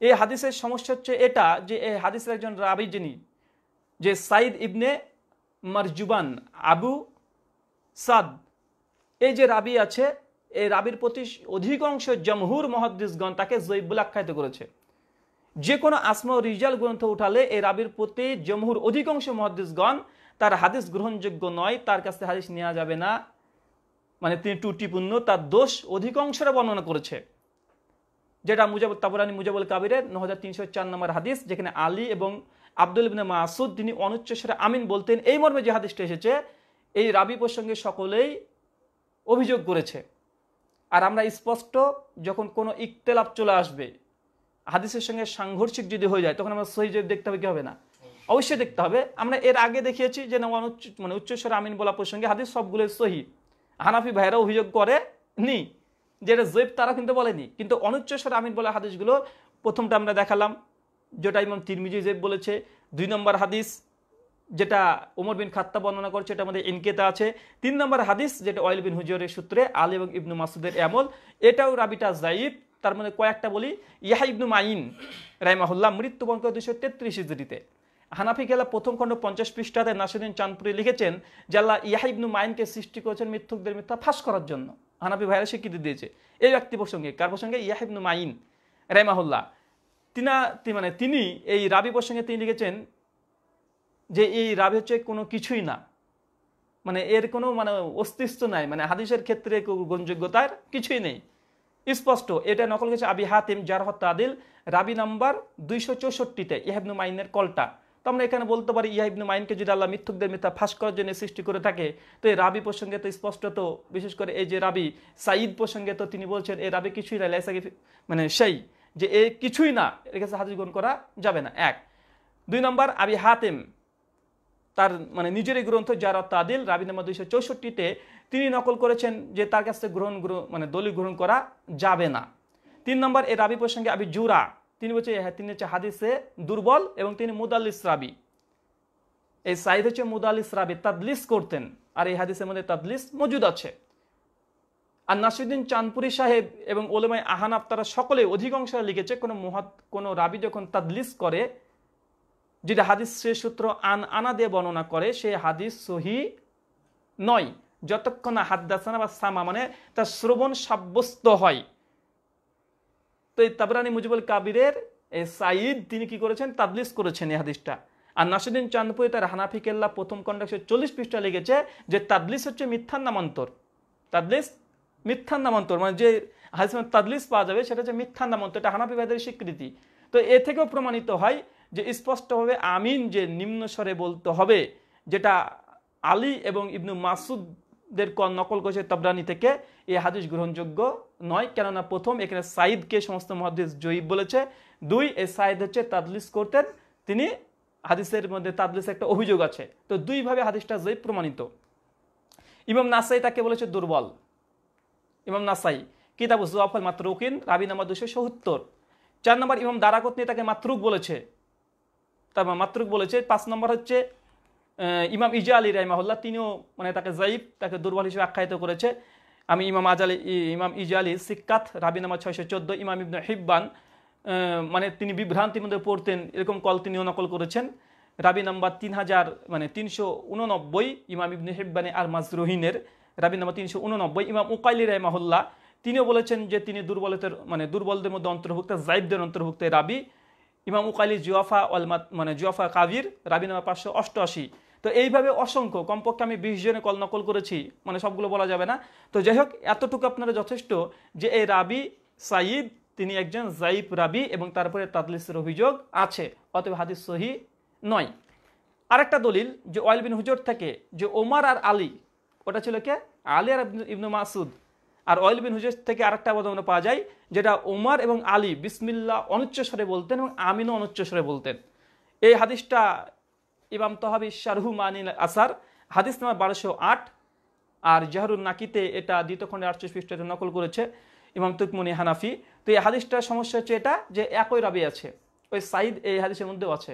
এই হাদিসের সমস্যা হচ্ছে এটা যে এই হাদিসের একজন রাবি যিনি, যে সাইদ ইবনে মারজুবান আবু সাদ, এই যে রাবি আছে এই রাবির প্রতি অধিকাংশ জমহুর মহাদ্দিসগণ তাকে জৈবুল আখ্যায়িত করেছে। যে কোনো আসমা রিজাল গ্রন্থ উঠালে এই রাবির প্রতি জমহুর অধিকাংশ মহাদ্দিসগণ তার হাদিস গ্রহণযোগ্য নয়, তার কাছে হাদিস নেওয়া যাবে না। মানে তিনি টুটিপূর্ণ তার দোষ অধিকাংশরা বর্ণনা করেছে। যেটা মুজাব, তাবরানি মুজাবুল কাবিরের ন হাজার তিনশো চার নম্বর হাদিস, যেখানে আলী এবং আব্দুল ইবনে মাসুদ তিনি অনুচ্চস্বরে আমিন বলতেন, এই মর্মে যে হাদিসটা এসেছে, এই রাবি প্রসঙ্গে সকলেই অভিযোগ করেছে। আর আমরা স্পষ্ট যখন কোনো ইকতেলাপ চলে আসবে, হাদিসের সঙ্গে সাংঘর্ষিক যদি হয়ে যায়, তখন আমরা সহি দেখতে হবে কি হবে না? অবশ্যই দেখতে হবে। আমরা এর আগে দেখিয়েছি যে না অনুচ্চ মানে উচ্চস্বরে আমিন বলা প্রসঙ্গে হাদিস সবগুলো সহি। হানাফি ভাইরা অভিযোগ করে নি যেটা জৈব, তারা কিন্তু বলেনি। কিন্তু অনুচ্চস্বর আমিন বলা হাদিসগুলো প্রথমটা আমরা দেখালাম, যেটা ইমাম তিরমিজি জেব বলেছে। দুই নম্বর হাদিস যেটা উমর বিন খাত্তা বর্ণনা করছে এটা আমাদের ইনকেতা আছে। তিন নম্বর হাদিস, যেটা অয়েল বিন হুজুরের সূত্রে, আল এবং ইবনু মাসুদের এমল। এটাও রাবিটা জাইব তার মধ্যে কয়েকটা বলি। ইহা ইবনু মাইন রাইমাহুল্লাহ মৃত্যুবঙ্ক দুশো তেত্রিশ ইজরিতে হানাফি গেলা প্রথম খণ্ড পঞ্চাশ পৃষ্ঠাতে নাসিরুদ্দিন চাঁদপুরি লিখেছেন যে আল্লাহ ইহা ইবনু মাইনকে সৃষ্টি করেছেন মিথ্যুকদের মিথ্যা ফাঁস করার জন্য। হানাফি ভাইরা স্বীকৃতি দিয়েছে। এই ব্যক্তি প্রসঙ্গে, কার প্রসঙ্গে? ইহা ইবনু মাইন রাইমাহুল্লাহ তিনা মানে তিনি, এই রাবি প্রসঙ্গে তিনি লিখেছেন যে এই রাবি হচ্ছে কোনো কিছুই না। মানে এর কোনো মানে অস্তিত্ব নাই। মানে হাদিসের ক্ষেত্রে গ্রহণযোগ্যতার কিছুই নেই। স্পষ্ট, এটা নকল গেছে আবি হাতিম জারহত আদিল রাবি নাম্বার দুইশো চৌষট্টিতে ইহাবনু মাইনের কলটা। তো আমরা এখানে বলতে পারি ইহাইবনু মাইনকে যদি আল্লাহ মিথ্যুকদের মিথ্যা ফাঁস করার জন্য সৃষ্টি করে থাকে, তো এই রাবি প্রসঙ্গে তো স্পষ্ট তো, বিশেষ করে এই যে রাবি সাঈদ প্রসঙ্গে তো তিনি বলছেন এই রাবি কিছুই না লাইসাকি মানে সেই যে এ কিছুই না, এর কাছে হাদিস গ্রহণ করা যাবে না। এক। দুই নম্বর, আবি হাতেম তার মানে নিজেরই গ্রন্থ যারা তাদিল, রাবি নাম্বার দুইশো চৌষট্টিতে তিনি নকল করেছেন যে তার কাছে গ্রহণ মানে দলিল গ্রহণ করা যাবে না। তিন নম্বর এই রাবি প্রসঙ্গে আবি জুরা, তিনি বলছে হ্যাঁ তিনি হচ্ছে হাদিসে দুর্বল এবং তিনি মুদাল্লিস রাবি। এই সাইদ হচ্ছে মুদাল্লিস রাবি, তাদলিস করতেন আর এই হাদিসের মধ্যে তাদলিস মজুদ আছে। আর নাসিউদ্দিন চাঁদপুরি সাহেব এবং ওলেমাই আহানাব তারা সকলে অধিকাংশ লিখেছে, কোনো মহাত কোনো রাবি যখন তাদলিস করে যেটা হাদিস সে সূত্র আন আনা দিয়ে বর্ণনা করে, সে হাদিস সহি নয়। যতক্ষণ হাদ্দাসানা বা সামা মানে তার শ্রবণ সাব্যস্ত হয়। তো এই তাবরানি মুজিবুল কাবিরের এই সাইদ তিনি কি করেছেন? তাদলিস করেছেন এই হাদিসটা। আর নাসিদ্দিন চাঁদপুরে তার হানাফি কেল্লা প্রথম কন্ডাক্টে চল্লিশ পৃষ্ঠা লেগেছে যে তাদলিস হচ্ছে মিথ্যার নামান্তর। তাদলিস মিথ্যার নামান্তর মানে যে হাদিস তাদলিস পাওয়া যাবে সেটা হচ্ছে মিথ্যার নামান্তর, এটা হানাফি ভাইদের স্বীকৃতি। তো এ থেকেও প্রমাণিত হয় যে স্পষ্টভাবে আমিন যে নিম্ন স্বরে বলতে হবে, যেটা আলী এবং ইবনু মাসুদদের নকল করেছে তবরানি থেকে, এই হাদিস গ্রহণযোগ্য নয়। কেননা প্রথম এখানে সাইদকে সমস্ত মহাদিস জয়ীব বলেছে। দুই, এই সাইদ হচ্ছে তাদলিস করতেন। তিনি হাদিসের মধ্যে তাদলিস একটা অভিযোগ আছে। তো দুইভাবে হাদিসটা জয়ীব প্রমাণিত। ইমাম নাসাই তাকে বলেছে দুর্বল। ইমাম নাসাই, কিতাব জুয়াফল মাত্রুকিন রাবি নাম্বার দুশো সত্তর। চার নম্বর ইমাম নিয়ে তাকে মাতরুক বলেছে। তার মাতরুক বলেছে, পাঁচ নম্বর হচ্ছে ইমাম ইজা আলী রাইমাহুল্লাহ তিনিও মানে তাকে জাইব তাকে দুর্বল হিসেবে আখ্যায়িত করেছে। আমি ইমাম আজালি ইমাম ইজা আলী সিক্কাত নামা ছয়শো চোদ্দ, ইমাম ইবন হিব্বান মানে তিনি বিভ্রান্তির মধ্যে পড়তেন, এরকম কল তিনিও নকল করেছেন। রাবি নাম্বার তিন হাজার মানে তিনশো উননব্বই, ইমাম ইবনে হেব্বানে আর মাজরুহিনের, রাবি নাম্বার তিনশো উননব্বই, ইমাম উকাইলি মহল্লা তিনিও বলেছেন যে তিনি দুর্বলতের মানে দুর্বলদের মধ্যে অন্তর্ভুক্ত জাইবদের অন্তর্ভুক্ত রাবি। ইমাম উকাইলি জিওফা অলমাত মানে জিওফা কাবির, রাবি নাম্বার পাঁচশো অষ্টআশি। তো এইভাবে অসংখ্য, কমপক্ষে আমি বিশ জনে কল নকল করেছি মানে সবগুলো বলা যাবে না। তো যাই হোক, এতটুকু আপনারা যথেষ্ট যে এই রাবি সাইদ তিনি একজন জাইফ রাবি এবং তারপরে তাদলিসের অভিযোগ আছে, অতএব হাদিস সহি নয়। আরেকটা দলিল যে ওয়াইল বিন হুজর থেকে যে ওমার আর আলী, ওটা ছিল কে? আলী আর ইবনু মাসুদ। আর অয়েল বিন হুজর থেকে আরেকটা বর্ণনা পাওয়া যায়, যেটা ওমার এবং আলী বিসমিল্লা অনুচ্চস্বরে বলতেন এবং আমিনও অনুচ্চস্বরে বলতেন। এই হাদিসটা ইমাম তহাবি শারহু মানিল আসার, হাদিস নাম্বার বারোশো আট, আর জাহরুল নাকিতে এটা দ্বিতীয় খণ্ডে আটচল্লিশ পৃষ্ঠাতে নকল করেছে ইমাম তুকমনি হানাফি। তো এই হাদিসটার সমস্যা হচ্ছে এটা যে একই রাবি আছে, ওই সাইদ এই হাদিসের মধ্যেও আছে,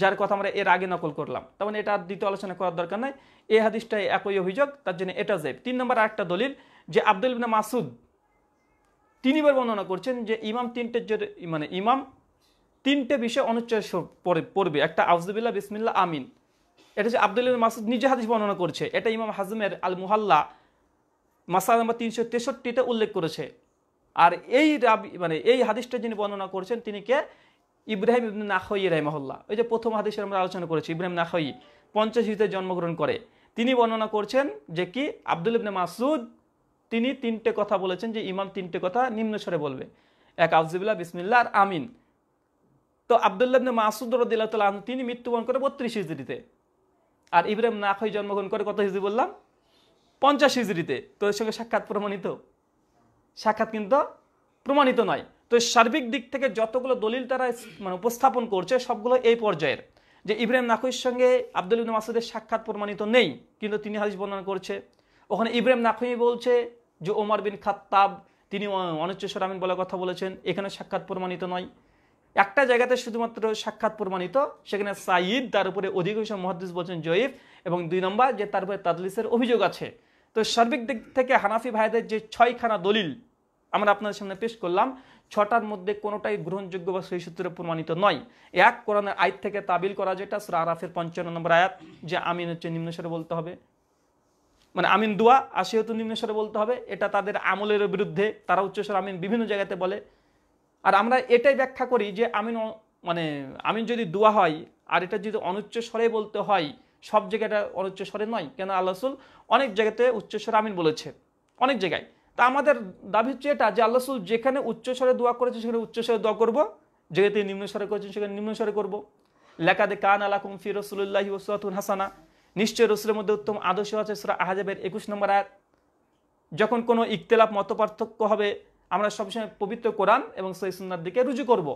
যার কথা আমরা এর আগে নকল করলাম। তার মানে এটা দ্বিতীয় আলোচনা করার দরকার নাই। এই হাদিসটাই একই অভিযোগ, তার জন্য এটা জেব তিন নম্বর আরেকটা দলিল যে আব্দুল ইবনা মাসুদ তিনবার বর্ণনা করছেন যে ইমাম তিনটে যে মানে ইমাম তিনটে বিষয় অনুচ্চয় পড়বে। একটা আফজুবিল্লাহ বিসমিল্লা আমিন। এটা যে আব্দুল মাসুদ নিজে হাদিস বর্ণনা করছে। এটা ইমাম হাজমের আল মুহাল্লা মাসা নম্বর তিনশো তেষট্টিতে উল্লেখ করেছে। আর এই মানে এই হাদিসটা যিনি বর্ণনা করছেন, তিনি কে? ইব্রাহিম ইবনে নাখই রহমহল্লা ওই যে প্রথম হাদিসের আমরা আলোচনা করেছি, ইব্রাহিম নাখই পঞ্চাশ হিতে জন্মগ্রহণ করে। তিনি বর্ণনা করছেন যে কি? আব্দুল ইবনে মাসুদ তিনি তিনটে কথা বলেছেন যে ইমাম তিনটে কথা নিম্ন স্বরে বলবে। এক আফজিবুল্লাহ বিসমিল্লা আর আমিন। তো আবদুল্লাহ মাসুদ রদিল্লাহ তিনি মৃত্যুবরণ করে বত্রিশ হিজড়িতে। আর ইব্রাহিম নাখই জন্মগ্রহণ করে কত হিজড়ি বললাম? পঞ্চাশ হিজড়িতে। তো এর সঙ্গে সাক্ষাৎ প্রমাণিত? সাক্ষাৎ কিন্তু প্রমাণিত নয়। তো সার্বিক দিক থেকে যতগুলো দলিল তারা মানে উপস্থাপন করছে, সবগুলো এই পর্যায়ের। যে ইব্রাহিম নাকুইর সঙ্গে আব্দুল ইবনে মাসুদের সাক্ষাৎ প্রমাণিত নেই, কিন্তু তিনি হাদিস বর্ণনা করছে। ওখানে ইব্রাহিম নাকুই বলছে যে ওমর বিন খাত্তাব, তিনি অনুচ্চেশ্বর আমিন বলে কথা বলেছেন, এখানে সাক্ষাৎ প্রমাণিত নয়। একটা জায়গাতে শুধুমাত্র সাক্ষাৎ প্রমাণিত, সেখানে সাইদ তার উপরে অধিকাংশ মহাদিস বলছেন জয়ীফ, এবং দুই নম্বর যে তার উপরে তাদলিসের অভিযোগ আছে। তো সার্বিক দিক থেকে হানাফি ভাইদের যে ছয়খানা দলিল আমরা আপনাদের সামনে পেশ করলাম, ছটার মধ্যে কোনোটাই গ্রহণযোগ্য বা সেই সূত্রে প্রমাণিত নয়। এক কোরআনের আয়াত থেকে তাবিল করা যেটা, সুরা আরাফের পঞ্চান্ন নম্বর আয়াত, যে আমিন হচ্ছে নিম্নস্বরে বলতে হবে। মানে আমিন দোয়া আর সেহেতু নিম্নস্বরে বলতে হবে, এটা তাদের আমলের বিরুদ্ধে, তারা উচ্চস্বর আমিন বিভিন্ন জায়গাতে বলে। আর আমরা এটাই ব্যাখ্যা করি যে আমিন মানে আমিন যদি দোয়া হয় আর এটা যদি অনুচ্চ স্বরে বলতে হয়, সব জায়গায় এটা অনুচ্চ স্বরে নয় কেন আল্লাহসুল অনেক জায়গাতে উচ্চস্বরে আমিন বলেছে, অনেক জায়গায়। তা আমাদের দাবি হচ্ছে এটা যে আল্লাহসুল যেখানে উচ্চস্বরে দোয়া করেছে সেখানে উচ্চস্বরে দোয়া করব যেহেতু নিম্নস্বরে করেছেন সেখানে নিম্নস্বরে করব। লেখাদে কান আলাকুম ফি রসুল্লাহি ওসাতুন হাসানা নিশ্চয় রসুলের মধ্যে উত্তম আদর্শ আছে, সুরা আহাজাবের একুশ নম্বর আয়াত। যখন কোনো ইকতেলাপ মত পার্থক্য হবে, আমরা সবসময় পবিত্র কোরআন এবং সহি সুন্নার দিকে রুজু করব।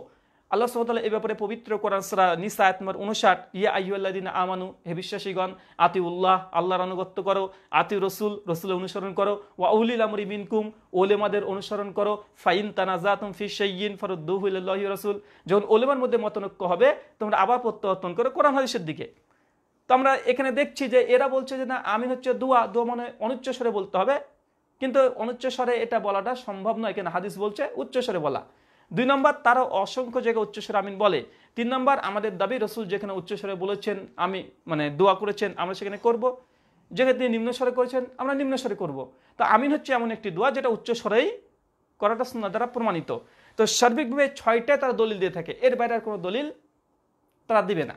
আল্লাহ সুবতাল এ ব্যাপারে পবিত্র কোরআন সরা নিসা আয়াত নম্বর উনষাট ইয়া আইহুল্লাদিন আমানু, হে বিশ্বাসীগণ আতি উল্লাহ আল্লাহর আনুগত্য করো আতি রসুল রসুলের অনুসরণ করো, ওয়া উলিল আমরি মিনকুম ওলেমাদের অনুসরণ করো, ফাইন তানাজাতুম ফি শাইয়িন ফরদ্দুহুল্লাহি রসুল। যখন ওলেমার মধ্যে মতনৈক্য হবে, তোমরা আবার প্রত্যাবর্তন করো কোরআন হাদিসের দিকে। তো আমরা এখানে দেখছি যে এরা বলছে যে না আমিন হচ্ছে দোয়া দোয়া মানে অনুচ্চস্বরে বলতে হবে। কিন্তু অনুচ্চস্বরে এটা বলাটা সম্ভব নয়, এখানে হাদিস বলছে উচ্চস্বরে বলা। দুই নম্বর, তারা অসংখ্য জায়গায় উচ্চস্বরে আমিন বলে। তিন নম্বর, আমাদের দাবি রসুল যেখানে উচ্চস্বরে বলেছেন, আমি মানে দোয়া করেছেন, আমরা সেখানে করব। যেখানে তিনি নিম্নস্বরে করেছেন, আমরা নিম্নস্বরে করব। তো আমিন হচ্ছে এমন একটি দোয়া যেটা উচ্চস্বরেই করাটা শোনা দ্বারা প্রমাণিত। তো সার্বিকভাবে ছয়টায় তারা দলিল দিয়ে থাকে, এর বাইরে আর কোনো দলিল তারা দিবে না।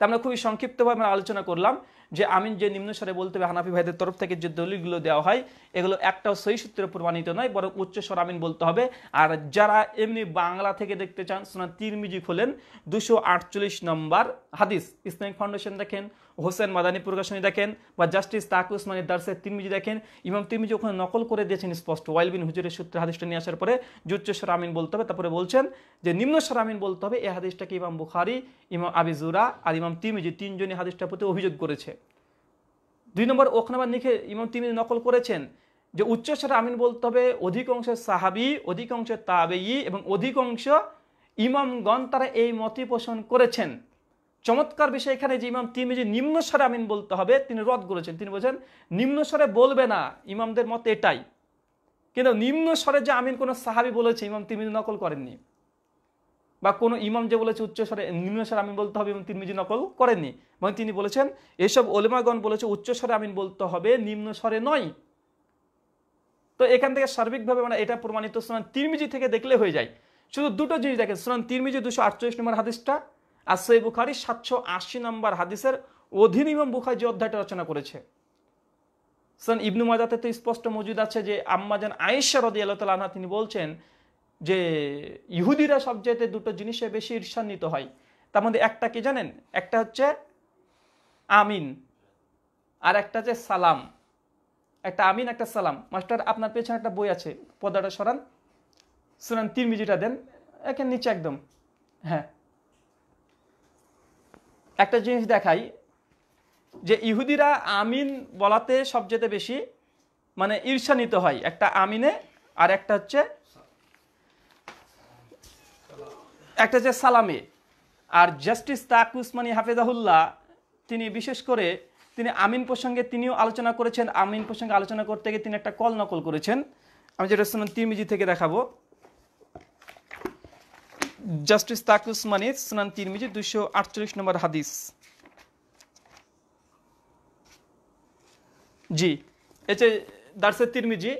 তা আমরা খুবই সংক্ষিপ্তভাবে আমরা আলোচনা করলাম যে আমিন যে নিম্নস্বরে বলতে হবে, হানাফি ভাইদের তরফ থেকে যে দলিলগুলো দেওয়া হয়, এগুলো একটাও সেই সূত্রে প্রমাণিত নয়, বরং উচ্চস্বর আমিন বলতে হবে। আর যারা এমনি বাংলা থেকে দেখতে চান সোনা তিরমিজি খোলেন, দুশো আটচল্লিশ নম্বর হাদিস, ইসলামিক ফাউন্ডেশন দেখেন। হোসেন মাদানী প্রকাশনী দেখেন বা জাস্টিস তাকু উসমানী দার্সের তিরমিজি দেখেন। ইমাম তিরমিজি ওখানে নকল করে দিয়েছেন স্পষ্ট। ওয়াইলবিন হুজুরের সূত্রে হাদিসটা নিয়ে আসার পরে যে উচ্চস্বর আমিন বলতে হবে। তারপরে বলছেন যে নিম্নস্বর আমিন বলতে হবে, এই হাদিসটাকে ইমাম বুখারি, ইমাম আবিজুরা আর ইমাম তিরমিজি তিনজনই হাদিসটার প্রতি অভিযোগ করেছে। দুই নম্বর ওখানে আবার লিখে ইমাম তিনি নকল করেছেন যে উচ্চস্বরে আমিন বলতে হবে, অধিকাংশ সাহাবি, অধিকাংশ তাবেই এবং অধিকাংশ ইমামগণ তারা এই মতই পোষণ করেছেন। চমৎকার বিষয় এখানে যে ইমাম যে নিম্নস্বরে আমিন বলতে হবে, তিনি রদ করেছেন। তিনি বলছেন নিম্নস্বরে বলবে না, ইমামদের মত এটাই। কিন্তু নিম্ন স্বরে যে আমিন কোনো সাহাবি বলেছে, ইমাম তিনি নকল করেননি। বা কোনো ইমাম যে বলেছে উচ্চস্বরে নিম্নস্বরে আমিন বলতে হবে এবং তিরমিজি নকল করেননি। এবং তিনি বলেছেন, এসব ওলেমাগণ বলেছে উচ্চস্বরে আমিন বলতে হবে নিম্নস্বরে নয়। তো এখান থেকে সার্বিকভাবে মানে এটা প্রমাণিত, সুনান তিরমিজি থেকে দেখলে হয়ে যায়। শুধু দুটো জিনিস দেখেন, সুনান তিরমিজি দুশো আটচল্লিশ নম্বর হাদিসটা আর সই বুখারি সাতশো আশি নম্বর হাদিসের অধীন ইমাম বুখারি যে অধ্যায়টা রচনা করেছে। সুনান ইবনু মাজাতে তো স্পষ্ট মজুদ আছে যে আম্মাজান আয়েশা রদি আল্লাহ তিনি বলছেন যে ইহুদিরা সবচেয়ে দুটো জিনিসে বেশি ঈর্ষান্বিত হয়। তার মধ্যে একটা কি জানেন? একটা হচ্ছে আমিন আর একটা হচ্ছে সালাম। একটা আমিন, একটা সালাম। মাস্টার, আপনার পেছনে একটা বই আছে পদাটা সরান। সুনান তিন তিরমিজিটা দেন এখানে নিচে একদম। হ্যাঁ। একটা জিনিস দেখাই, যে ইহুদিরা আমিন বলাতে সবচেয়ে বেশি মানে ঈর্ষান্বিত হয়। একটা আমিনে আর একটা হচ্ছে একটা হচ্ছে সালামে। আর জাস্টিস তাক উসমানী হাফেজাহুল্লাহ, তিনি বিশেষ করে তিনি আমিন প্রসঙ্গে তিনিও আলোচনা করেছেন। আমিন প্রসঙ্গে আলোচনা করতে গিয়ে তিনি একটা কল নকল করেছেন। আমি যেটা তিরমিজি থেকে দেখাবো। জাস্টিস তাক উসমানী সুনান তিরমিজি দুশো আটচল্লিশ নম্বর হাদিস। জি এতে দার্সে তিরমিজি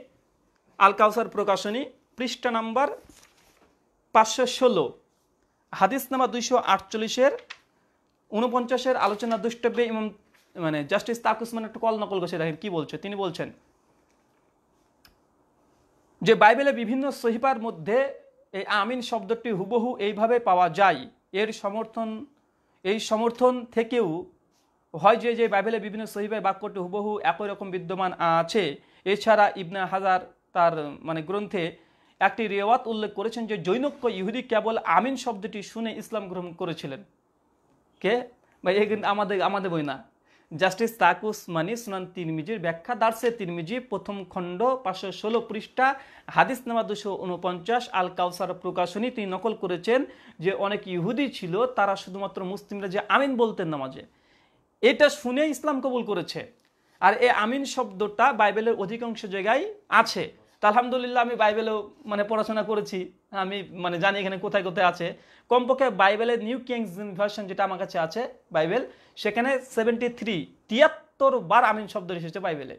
আল কাউসার প্রকাশনী, পৃষ্ঠা নাম্বার পাঁচশো ষোলো। হাদিস নাম্বার দুইশো আটচল্লিশের উনপঞ্চাশের আলোচনা দুষ্টব্যে ইমাম মানে জাস্টিস তাকুসমান একটু কল নকল করেছে, দেখেন কি বলছে, তিনি বলছেন যে বাইবেলে বিভিন্ন সহিবার মধ্যে এই আমিন শব্দটি হুবহু এইভাবে পাওয়া যায়। এর সমর্থন, এই সমর্থন থেকেও হয় যে যে বাইবেলে বিভিন্ন সহিবায় বাক্যটি হুবহু একই রকম বিদ্যমান আছে। এছাড়া ইবনা হাজার তার মানে গ্রন্থে একটি রেওয়াত উল্লেখ করেছেন যে জৈনক্য ইহুদি কেবল আমিন শব্দটি শুনে ইসলাম গ্রহণ করেছিলেন। কে? ভাই এই কিন্তু আমাদের আমাদের বই না। জাস্টিস তাকুস মানি সুনান তিরমিজির ব্যাখ্যা, দার্সে তিরমিজি, প্রথম খণ্ড, পাঁচশো ষোলো পৃষ্ঠা, হাদিস নামা দুশো উনপঞ্চাশ আল কাউসার প্রকাশনী তিনি নকল করেছেন যে অনেক ইহুদি ছিল, তারা শুধুমাত্র মুসলিমরা যে আমিন বলতেন নামাজে। এটা শুনে ইসলাম কবুল করেছে। আর এ আমিন শব্দটা বাইবেলের অধিকাংশ জায়গায় আছে। তো আলহামদুলিল্লাহ আমি বাইবেলেও মানে পড়াশোনা করেছি। আমি মানে জানি এখানে কোথায় কোথায় আছে। কমপক্ষে বাইবেলের নিউ কিংস ভার্সন যেটা আমার কাছে আছে, বাইবেল, সেখানে সেভেন্টি থ্রি তিয়াত্তর বার আমিন শব্দ এসেছে বাইবেলে।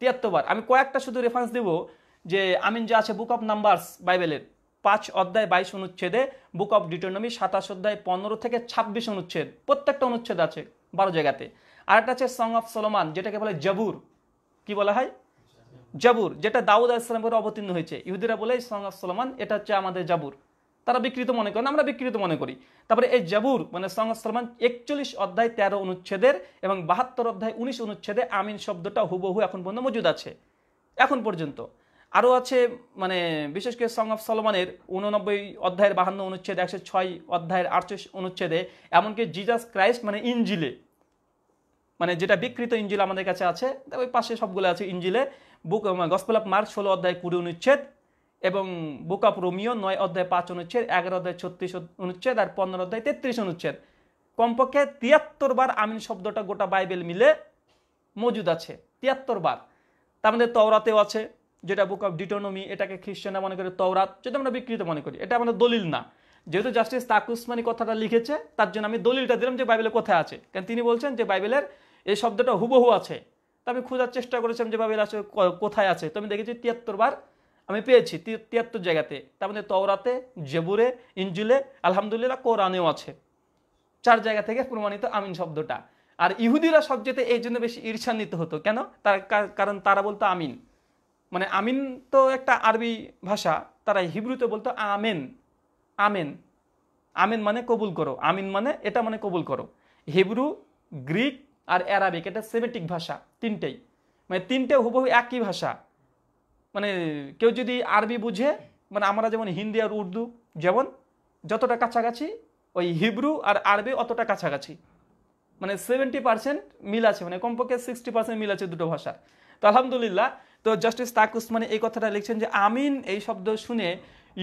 তিয়াত্তর বার। আমি কয়েকটা শুধু রেফারেন্স দেব যে আমিন যে আছে বুক অফ নাম্বারস বাইবেলের। পাঁচ অধ্যায় বাইশ অনুচ্ছেদে বুক অফ ডিটোনমি সাতাশ অধ্যায় পনেরো থেকে ছাব্বিশ অনুচ্ছেদ। প্রত্যেকটা অনুচ্ছেদ আছে বারো জায়গাতে। আর একটা আছে সং অফ সলোমান যেটাকে বলে জাবুর। কি বলা হয়? জাবুর, যেটা দাউদ আলাইসালামের অবতীর্ণ হয়েছে। ইহুদিরা বলে সং অফ সলোমান এটা হচ্ছে আমাদের জাবুর। তারা বিকৃত মনে করেন, আমরা বিকৃত মনে করি। তারপরে এই জাবুর মানে সং অফ সলমান একচল্লিশ অধ্যায় তেরো অনুচ্ছেদের এবং বাহাত্তর অধ্যায় উনিশ অনুচ্ছেদে আমিন শব্দটা হুবহু এখন পর্যন্ত মজুদ আছে। এখন পর্যন্ত। আরও আছে মানে বিশেষ করে সং অফ সলমানের উননব্বই অধ্যায়ের বাহান্ন অনুচ্ছেদ, একশো ছয় অধ্যায়ের আটচল্লিশ অনুচ্ছেদে, এমনকি জিজাস ক্রাইস্ট মানে ইঞ্জিলে মানে যেটা বিকৃত ইঞ্জিল আমাদের কাছে আছে ওই পাশে সবগুলো আছে ইঞ্জিলে বুক গসপেল অফ মার্ক ষোলো অধ্যায় কুড়ি অনুচ্ছেদ এবং বুক অফ রোমিও নয় অধ্যায় পাঁচ অনুচ্ছেদ, এগারো অধ্যায় ছত্রিশ অনুচ্ছেদ আর পনেরো অধ্যায় তেত্রিশ অনুচ্ছেদ। কমপক্ষে তিয়াত্তর বার আমিন শব্দটা গোটা বাইবেল মিলে মজুদ আছে, তিয়াত্তর বার। তার মধ্যে তওরাতেও আছে, যেটা বুক অফ ডিটোনমি, এটাকে খ্রিস্টানরা মনে করে তওরাত, যেটা আমরা বিকৃত মনে করি। এটা আমাদের দলিল না। যেহেতু জাস্টিস তাকুসমানি কথাটা লিখেছে, তার জন্য আমি দলিলটা দিলাম যে বাইবেলে কোথায় আছে। কারণ তিনি বলছেন যে বাইবেলের এই শব্দটা হুবহু আছে। তা আমি খোঁজার চেষ্টা করেছিলাম যে বাইবেল আছে কোথায় আছে। তো আমি দেখেছি তিয়াত্তর বার আমি পেয়েছি তিয়াত্তর জায়গাতে। তার মধ্যে তওরাতে, জেবুরে ইঞ্জুলে আলহামদুলিল্লাহ, কোরআনেও আছে। চার জায়গা থেকে প্রমাণিত আমিন শব্দটা। আর ইহুদিরা সবচেয়ে এই জন্য বেশি ঈর্ষান্বিত হতো। কেন? তার কারণ তারা বলতো আমিন। মানে আমিন তো একটা আরবি ভাষা, তারা হিব্রুতে বলতো আমেন। আমেন। আমেন মানে কবুল করো। আমিন মানে এটা মানে কবুল করো। হিব্রু, গ্রিক আর অ্যারাবিক, এটা সেমেটিক ভাষা, তিনটেই। মানে তিনটে হুবহু একই ভাষা। মানে কেউ যদি আরবি বুঝে মানে আমরা যেমন হিন্দি আর উর্দু যেমন, যতটা কাছাকাছি ওই হিব্রু আর আরবি অতটা কাছাকাছি। মানে সেভেন্টি পার্সেন্ট মিল আছে মানে কমপক্ষে সিক্সটি পার্সেন্ট মিল আছে দুটো ভাষার। তো আলহামদুলিল্লাহ, তো জাস্টিস তাক উসমানি এই কথাটা লিখছেন যে আমিন এই শব্দ শুনে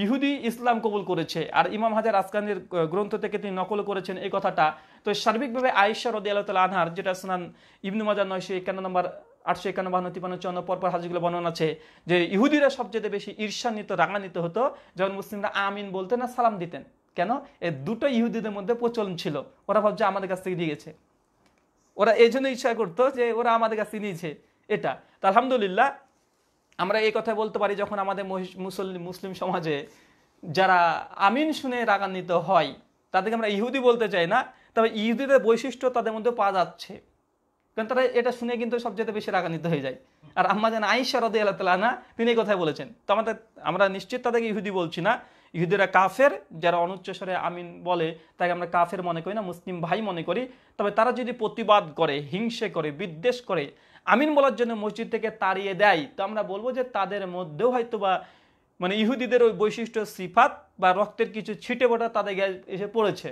ইহুদি ইসলাম কবুল করেছে। আর ইমাম হাজার আসকানের গ্রন্থ থেকে তিনি নকল করেছেন এই কথাটা। তো সার্বিকভাবে আয়েশা রদি আল্লাহ তাল আনহার, যেটা শোনান ইবনু মাজার নয়শো একান্ন নম্বর, আটশো একান্ন, বাহান্ন তিপান্ন চন্ন পরপর হাজিগুলো বর্ণনা আছে যে ইহুদিরা সবচেয়ে বেশি ঈর্ষান্বিত, রাগান্বিত হতো। যখন মুসলিমরা আমিন বলতেন না সালাম দিতেন। কেন? এই দুটো ইহুদিদের মধ্যে প্রচলন ছিল। ওরা ভাবছে আমাদের কাছ থেকে নিয়ে গেছে। ওরা এই জন্য ইচ্ছা করতো যে ওরা আমাদের কাছ নিয়েছে। এটা। তো আলহামদুলিল্লাহ আমরা এই কথা বলতে পারি যখন আমাদের মুসলিম সমাজে যারা আমিন শুনে রাগান্বিত হয়, তাদেরকে আমরা ইহুদি বলতে চাই না, তবে ইহুদিদের বৈশিষ্ট্য তাদের মধ্যে পাওয়া যাচ্ছে। কারণ তারা এটা শুনে কিন্তু সবচেয়ে বেশি রাগান্বিত হয়ে যায়। আর আম্মা যেন আইসা রদি আল্লাহ তিনি এই কথাই বলেছেন। তো আমাদের আমরা নিশ্চিত তাদেরকে ইহুদি বলছি না। ইহুদিরা কাফের, যারা অনুচ্চস্বরে আমিন বলে, তাকে আমরা কাফের মনে করি না, মুসলিম ভাই মনে করি। তবে তারা যদি প্রতিবাদ করে, হিংসে করে, বিদ্বেষ করে আমিন বলার জন্য মসজিদ থেকে তাড়িয়ে দেয়। তো আমরা বলব যে তাদের মধ্যেও হয়তো বা মানে ইহুদিদের ওই বৈশিষ্ট্য, সিফাত বা রক্তের কিছু ছিটে বোটা তাদের এসে পড়েছে।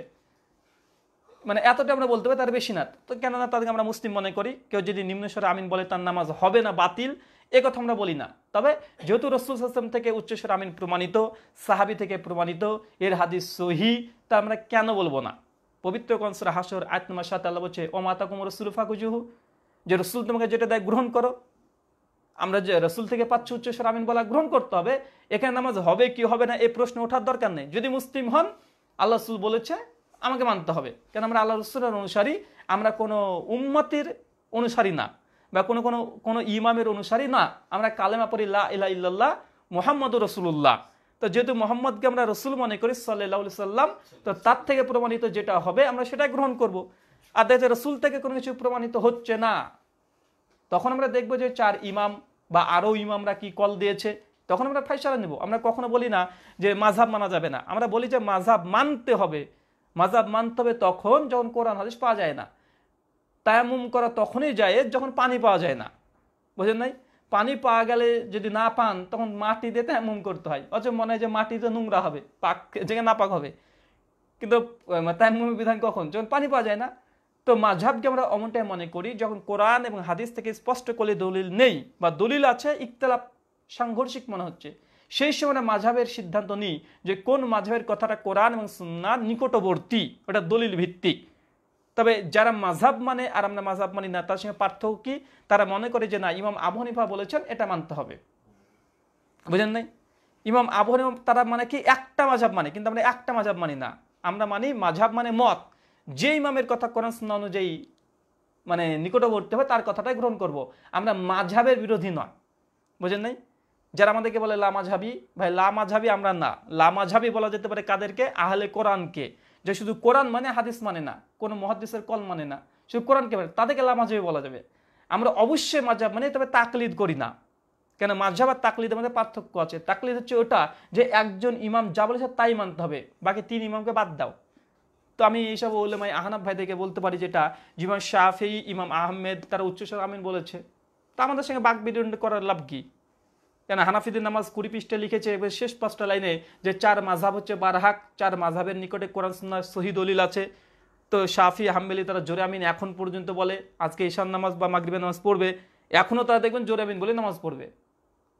মানে এতটা আমরা বলতে পারি তার বেশি না। তো কেননা তাদেরকে আমরা মুসলিম মনে করি। কেউ যদি নিম্নেশ্বরে আমিন বলে তার নামাজ হবে না, বাতিল, এ কথা আমরা বলি না। তবে যেহেতু রসুল হাসলাম থেকে উচ্চস্বর আমিন প্রমাণিত, সাহাবি থেকে প্রমাণিত, এর হাদিস সহি, তা আমরা কেন বলব না? পবিত্র কনসর হাসর আত্মার সাথে আল্লাহ বলছে ও মাতা কুমর রসুল ফাকুজুহু যে রসুল তোমাকে যেটা দেয় গ্রহণ করো। আমরা যে রসুল থেকে পাচ্ছি উচ্চস্বর আমিন বলা গ্রহণ করতে হবে। এখানে নামাজ হবে কি হবে না, এই প্রশ্ন ওঠার দরকার নেই। যদি মুসলিম হন, আল্লাহ রসুল বলেছে, আমাকে মানতে হবে। কেন আমরা আল্লাহ রসুলের অনুসারী, আমরা কোনো উম্মতির অনুসারী না, বা কোনো কোনো কোনো ইমামের অনুসারী না। আমরা কালেমা পড়ি, লা ইলা ইল্লাল্লাহ মোহাম্মদ রসুল্লাহ তো যেহেতু মোহাম্মদকে আমরা রসুল মনে করি সাল্লাহ সাল্লাম তো তার থেকে প্রমাণিত যেটা হবে, আমরা সেটাই গ্রহণ করব। আর দেখে রসুল থেকে কোনো কিছু প্রমাণিত হচ্ছে না। তখন আমরা দেখব যে চার ইমাম বা আরও ইমামরা কি কল দিয়েছে। তখন আমরা ফাইসালা নেব। আমরা কখনো বলি না যে মাঝাব মানা যাবে না। আমরা বলি যে মাঝাব মানতে হবে। মাঝাব মানতে হবে তখন যখন কোরআন হাদিস পাওয়া যায় না। তায়ামুম করা তখনই যায় যখন পানি পাওয়া যায় না। বোঝেন নাই? পানি পাওয়া গেলে যদি না পান, তখন মাটি দিয়ে তায়ামুম করতে হয়। অথচ মনে হয় যে মাটিতে নোংরা হবে, পাক, যেখানে না পাক হবে। কিন্তু তায়ামুমের বিধান কখন? যখন পানি পাওয়া যায় না তো মাঝাবকে আমরা অমনটাই মনে করি, যখন কোরআন এবং হাদিস থেকে স্পষ্ট করে দলিল নেই বা দলিল আছে ইকতলাপ সাংঘর্ষিক মনে হচ্ছে। সেই সময় মাঝাবের সিদ্ধান্ত নিই যে কোন মাঝাবের কথাটা কোরআন এবং সুন্নার নিকটবর্তী, ওটা দলিল ভিত্তিক। তবে যারা মাঝাব মানে আর আমরা মাঝাব মানি না, তার সঙ্গে পার্থক্য কি? তারা মনে করে যে না, ইমাম আবহনিফা বলেছেন, এটা মানতে হবে। বুঝেন নাই? ইমাম আবহনিফা তারা মানে কি, একটা মাঝাব মানে কিন্তু আমরা একটা মাঝাব মানি না। আমরা মানি মাঝাব মানে মত। যে ইমামের কথা কোরআন সুন্না অনুযায়ী মানে নিকটবর্তী হবে তার কথাটাই গ্রহণ করব। আমরা মাঝাবের বিরোধী নয়। বুঝেন নাই? যারা আমাদেরকে বলে লামাঝাবি ভাই লামাঝাবি আমরা না। লামাঝাবি বলা যেতে পারে কাদেরকে? আহলে কোরআনকে। যে শুধু কোরআন মানে হাদিস মানে না। কোনো মহাদিসের কল মানে না। শুধু কোরআনকে মানে তাদেরকে লামাঝাবি বলা যাবে। আমরা অবশ্যই মাঝাব মানে তবে তাকলিদ করি না। কেন? মাঝাব আর তাকলিদের মধ্যে পার্থক্য আছে। তাকলিদ হচ্ছে ওটা যে একজন ইমাম যা বলেছে তাই মানতে হবে। বাকি তিন ইমামকে বাদ দাও। তো আমি এইসব ওলেমাই আহনাব থেকে বলতে পারি যেটা জীবন শাহি ইমাম আহমেদ, তারা উচ্চস্বর আমিন বলেছে। তা আমাদের সঙ্গে বাক বিদণ্ড করার লাভ কী? কেন হানাফিদের নামাজ কুড়ি পৃষ্ঠে লিখেছে, এবার শেষ পাঁচটা লাইনে যে চার মাঝাব হচ্ছে বারহাক, চার মাঝাবের নিকটে কোরআন সুন্নার সহি দলিল আছে। তো শাফি, হাম্বেলি তারা জোরে আমিন এখন পর্যন্ত বলে, আজকে ঈশান নামাজ বা মাগরিবের নামাজ পড়বে। এখনও তারা দেখবেন জোরে আমিন বলে নামাজ পড়বে।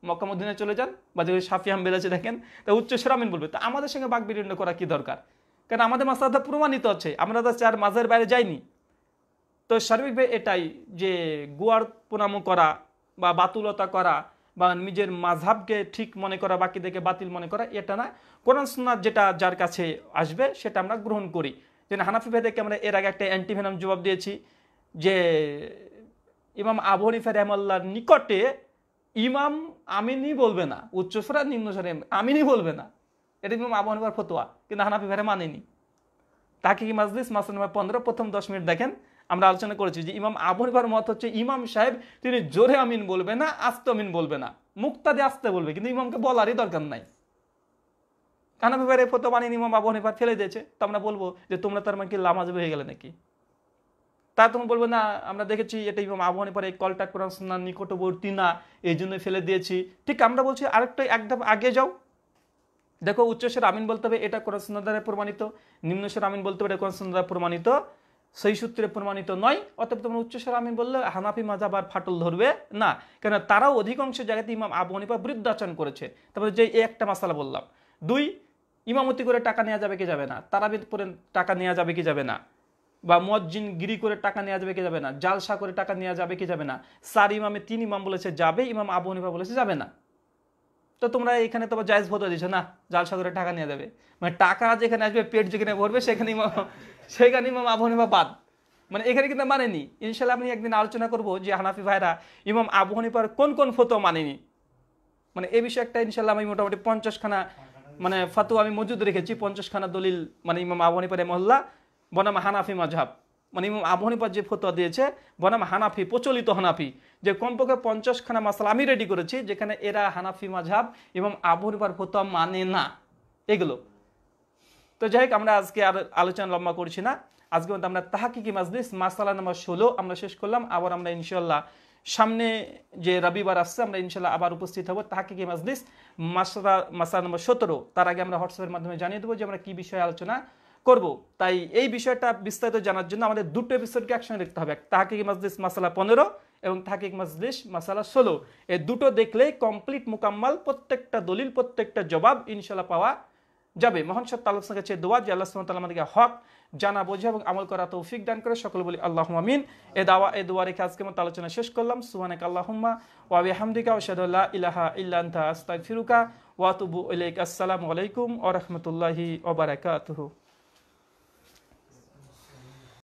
মক্কামুদ্দিনে চলে যান, বা যে শাফি, হাম্বেল আছে দেখেন, তা উচ্চস্বর আমিন বলবে। তা আমাদের সঙ্গে বাক বিদণ্ড করা কি দরকার? কারণ আমাদের মাসাদা প্রমাণিত আছে, আমরা তো চার মাঝের বাইরে যাইনি। তো সার্বিকভাবে এটাই যে গুয়ার প্রণাম করা বা বাতুলতা করা বা নিজের মাঝহাবকে ঠিক মনে করা, বাকিদেরকে বাতিল মনে করা, এটা না। কোরআন সুন্নাথ যেটা যার কাছে আসবে, সেটা আমরা গ্রহণ করি। যেন হানাফি ভেদেরকে আমরা এর আগে একটা অ্যান্টিভেনাম জবাব দিয়েছি যে ইমাম আবু হানিফা রহমাল্লার নিকটে ইমাম আমিনই বলবে না, উচ্চস্বরা নিম্নস্বরে আমিনই বলবে না। এটা ইমাম আবু হানিফার ফতোয়া, কিন্তু হানাফি ভাইরা মানেনি। তাকে কি মাজলিস? মাসুল নাম্বার পনেরো, প্রথম দশ মিনিট দেখেন, আমরা আলোচনা করেছি যে ইমাম আবু হানিফার মত হচ্ছে ইমাম সাহেব, তিনি জোরে আমিন বলবে না, আস্তে আমিন বলবে না। মুক্তা দিয়ে আসতে বলবে, কিন্তু ইমামকে বলারই দরকার নাই। হানাফি ভাইয়ের ফতোয়া বানিয়ে ইমাম আবু হানিফার ফেলে দিয়েছে, তো আমরা বলব যে তোমরা তার মানে কি লামাজ হয়ে গেলে নাকি? তা তুমি বলব না, আমরা দেখেছি এটা ইমাম আবু হানিফার এই কলটা কোরআন সুন্নার নিকটবর্তী না, এই জন্য ফেলে দিয়েছি। ঠিক আমরা বলছি আরেকটা একদম আগে যাও দেখো উচ্চস্বর আমিন বলতে হবে, এটা কোরআন দ্বারা প্রমাণিত। নিম্নস্বর আমিন বলতে হবে, এটা কোরআন দ্বারা প্রমাণিত। সেই সূত্রে প্রমাণিত নয়, অতএব তোমরা উচ্চস্বর আমিন বললে হানাফি মাজাব আর ফাটল ধরবে না। কেন তারাও অধিকাংশ জায়গাতে ইমাম আবু হানিফা বৃদ্ধাচরণ করেছে। তারপরে যে একটা মশালা বললাম। দুই, ইমামতি করে টাকা নেওয়া যাবে কি যাবে না? তারাবিদ করে টাকা নেওয়া যাবে কি যাবে না? বা মজ্জিন গিরি করে টাকা নেওয়া যাবে কি যাবে না? জালসা করে টাকা নেওয়া যাবে কি যাবে না? সার ইমামে তিন ইমাম বলেছে যাবে, ইমাম আবু হানিফা বলেছে যাবে না। তো তোমরা এখানে তোমার জায়জ ভোট দিচ্ছ না জালসা করে টাকা নিয়ে দেবে মানে টাকা যেখানে আসবে, পেট যেখানে ভরবে সেখানে সেখানে ইমাম আবু হানিফা বাদ। মানে এখানে কিন্তু মানেনি ইনশাল্লাহ আমি একদিন আলোচনা করব যে হানাফি ভাইরা ইমাম আবু হানিফার কোন কোন ফতোয়া মানেনি। মানে এ বিষয়ে একটা ইনশাল্লাহ আমি মোটামুটি পঞ্চাশখানা মানে ফাতুয়া আমি মজুদ রেখেছি। পঞ্চাশখানা দলিল মানে ইমাম আবু হানিফার মহল্লা, বনাম হানাফি মাজহাব মানে ইমাম আবু হানিফার যে ফতোয়া দিয়েছে, বনাম হানাফি, প্রচলিত হানাফি, যে কমপক্ষে পঞ্চাশখানা মাসালা আমি রেডি করেছি, যেখানে এরা হানাফি মাজহাব এবং আবু হানিফার ফতোয়া মানে না। এগুলো। তো যাই হোক, আমরা আজকে আর আলোচনা লম্বা করছি না। আজকে আমরা তাহাকিকি মাজলিস, মাসালা নাম্বার ষোলো আমরা শেষ করলাম। আবার আমরা ইনশাল্লাহ সামনে যে রবিবার আসছে, আমরা ইনশাল্লাহ আবার উপস্থিত হব তাহাকিকি মাজলিস, মাসলা, মাসালা নম্বর সতেরো। তার আগে আমরা হোয়াটসঅ্যাপের মাধ্যমে জানিয়ে দেবো যে আমরা কী বিষয়ে আলোচনা করব। তাই এই বিষয়টা বিস্তারিত জানার জন্য আমাদের দুটো এপিসোডকে একসঙ্গে দেখতে হবে। তাহাকিকি মাজলিস মাসালা পনেরো এবং তাহাকিক মাজলিস মাসালা ষোলো। এই দুটো দেখলেই কমপ্লিট মোকাম্মাল, প্রত্যেকটা দলিল, প্রত্যেকটা জবাব ইনশাল্লাহ পাওয়া যাবে। মোহন সব তাল্লাহ কাছে দোয়া, যে আল্লাহ সুবহানাহু আমাদেরকে হক, জানা, বোঝা এবং আমল করা তৌফিক দান করে। সকল বলি আল্লাহ আমিন। এ দাওয়া, এ দোয়া রেখে আজকে মতো আলোচনা শেষ করলাম। সুহানাক আল্লাহুম্মা ওয়া বিহামদিকা, ওয়া আশহাদু আল্লা ইলাহা ইল্লা আনতা, আস্তাগফিরুকা ওয়া আতুবু ইলাইক। আসসালামু আলাইকুম ওয়া রাহমাতুল্লাহি ওয়া বারাকাতুহু।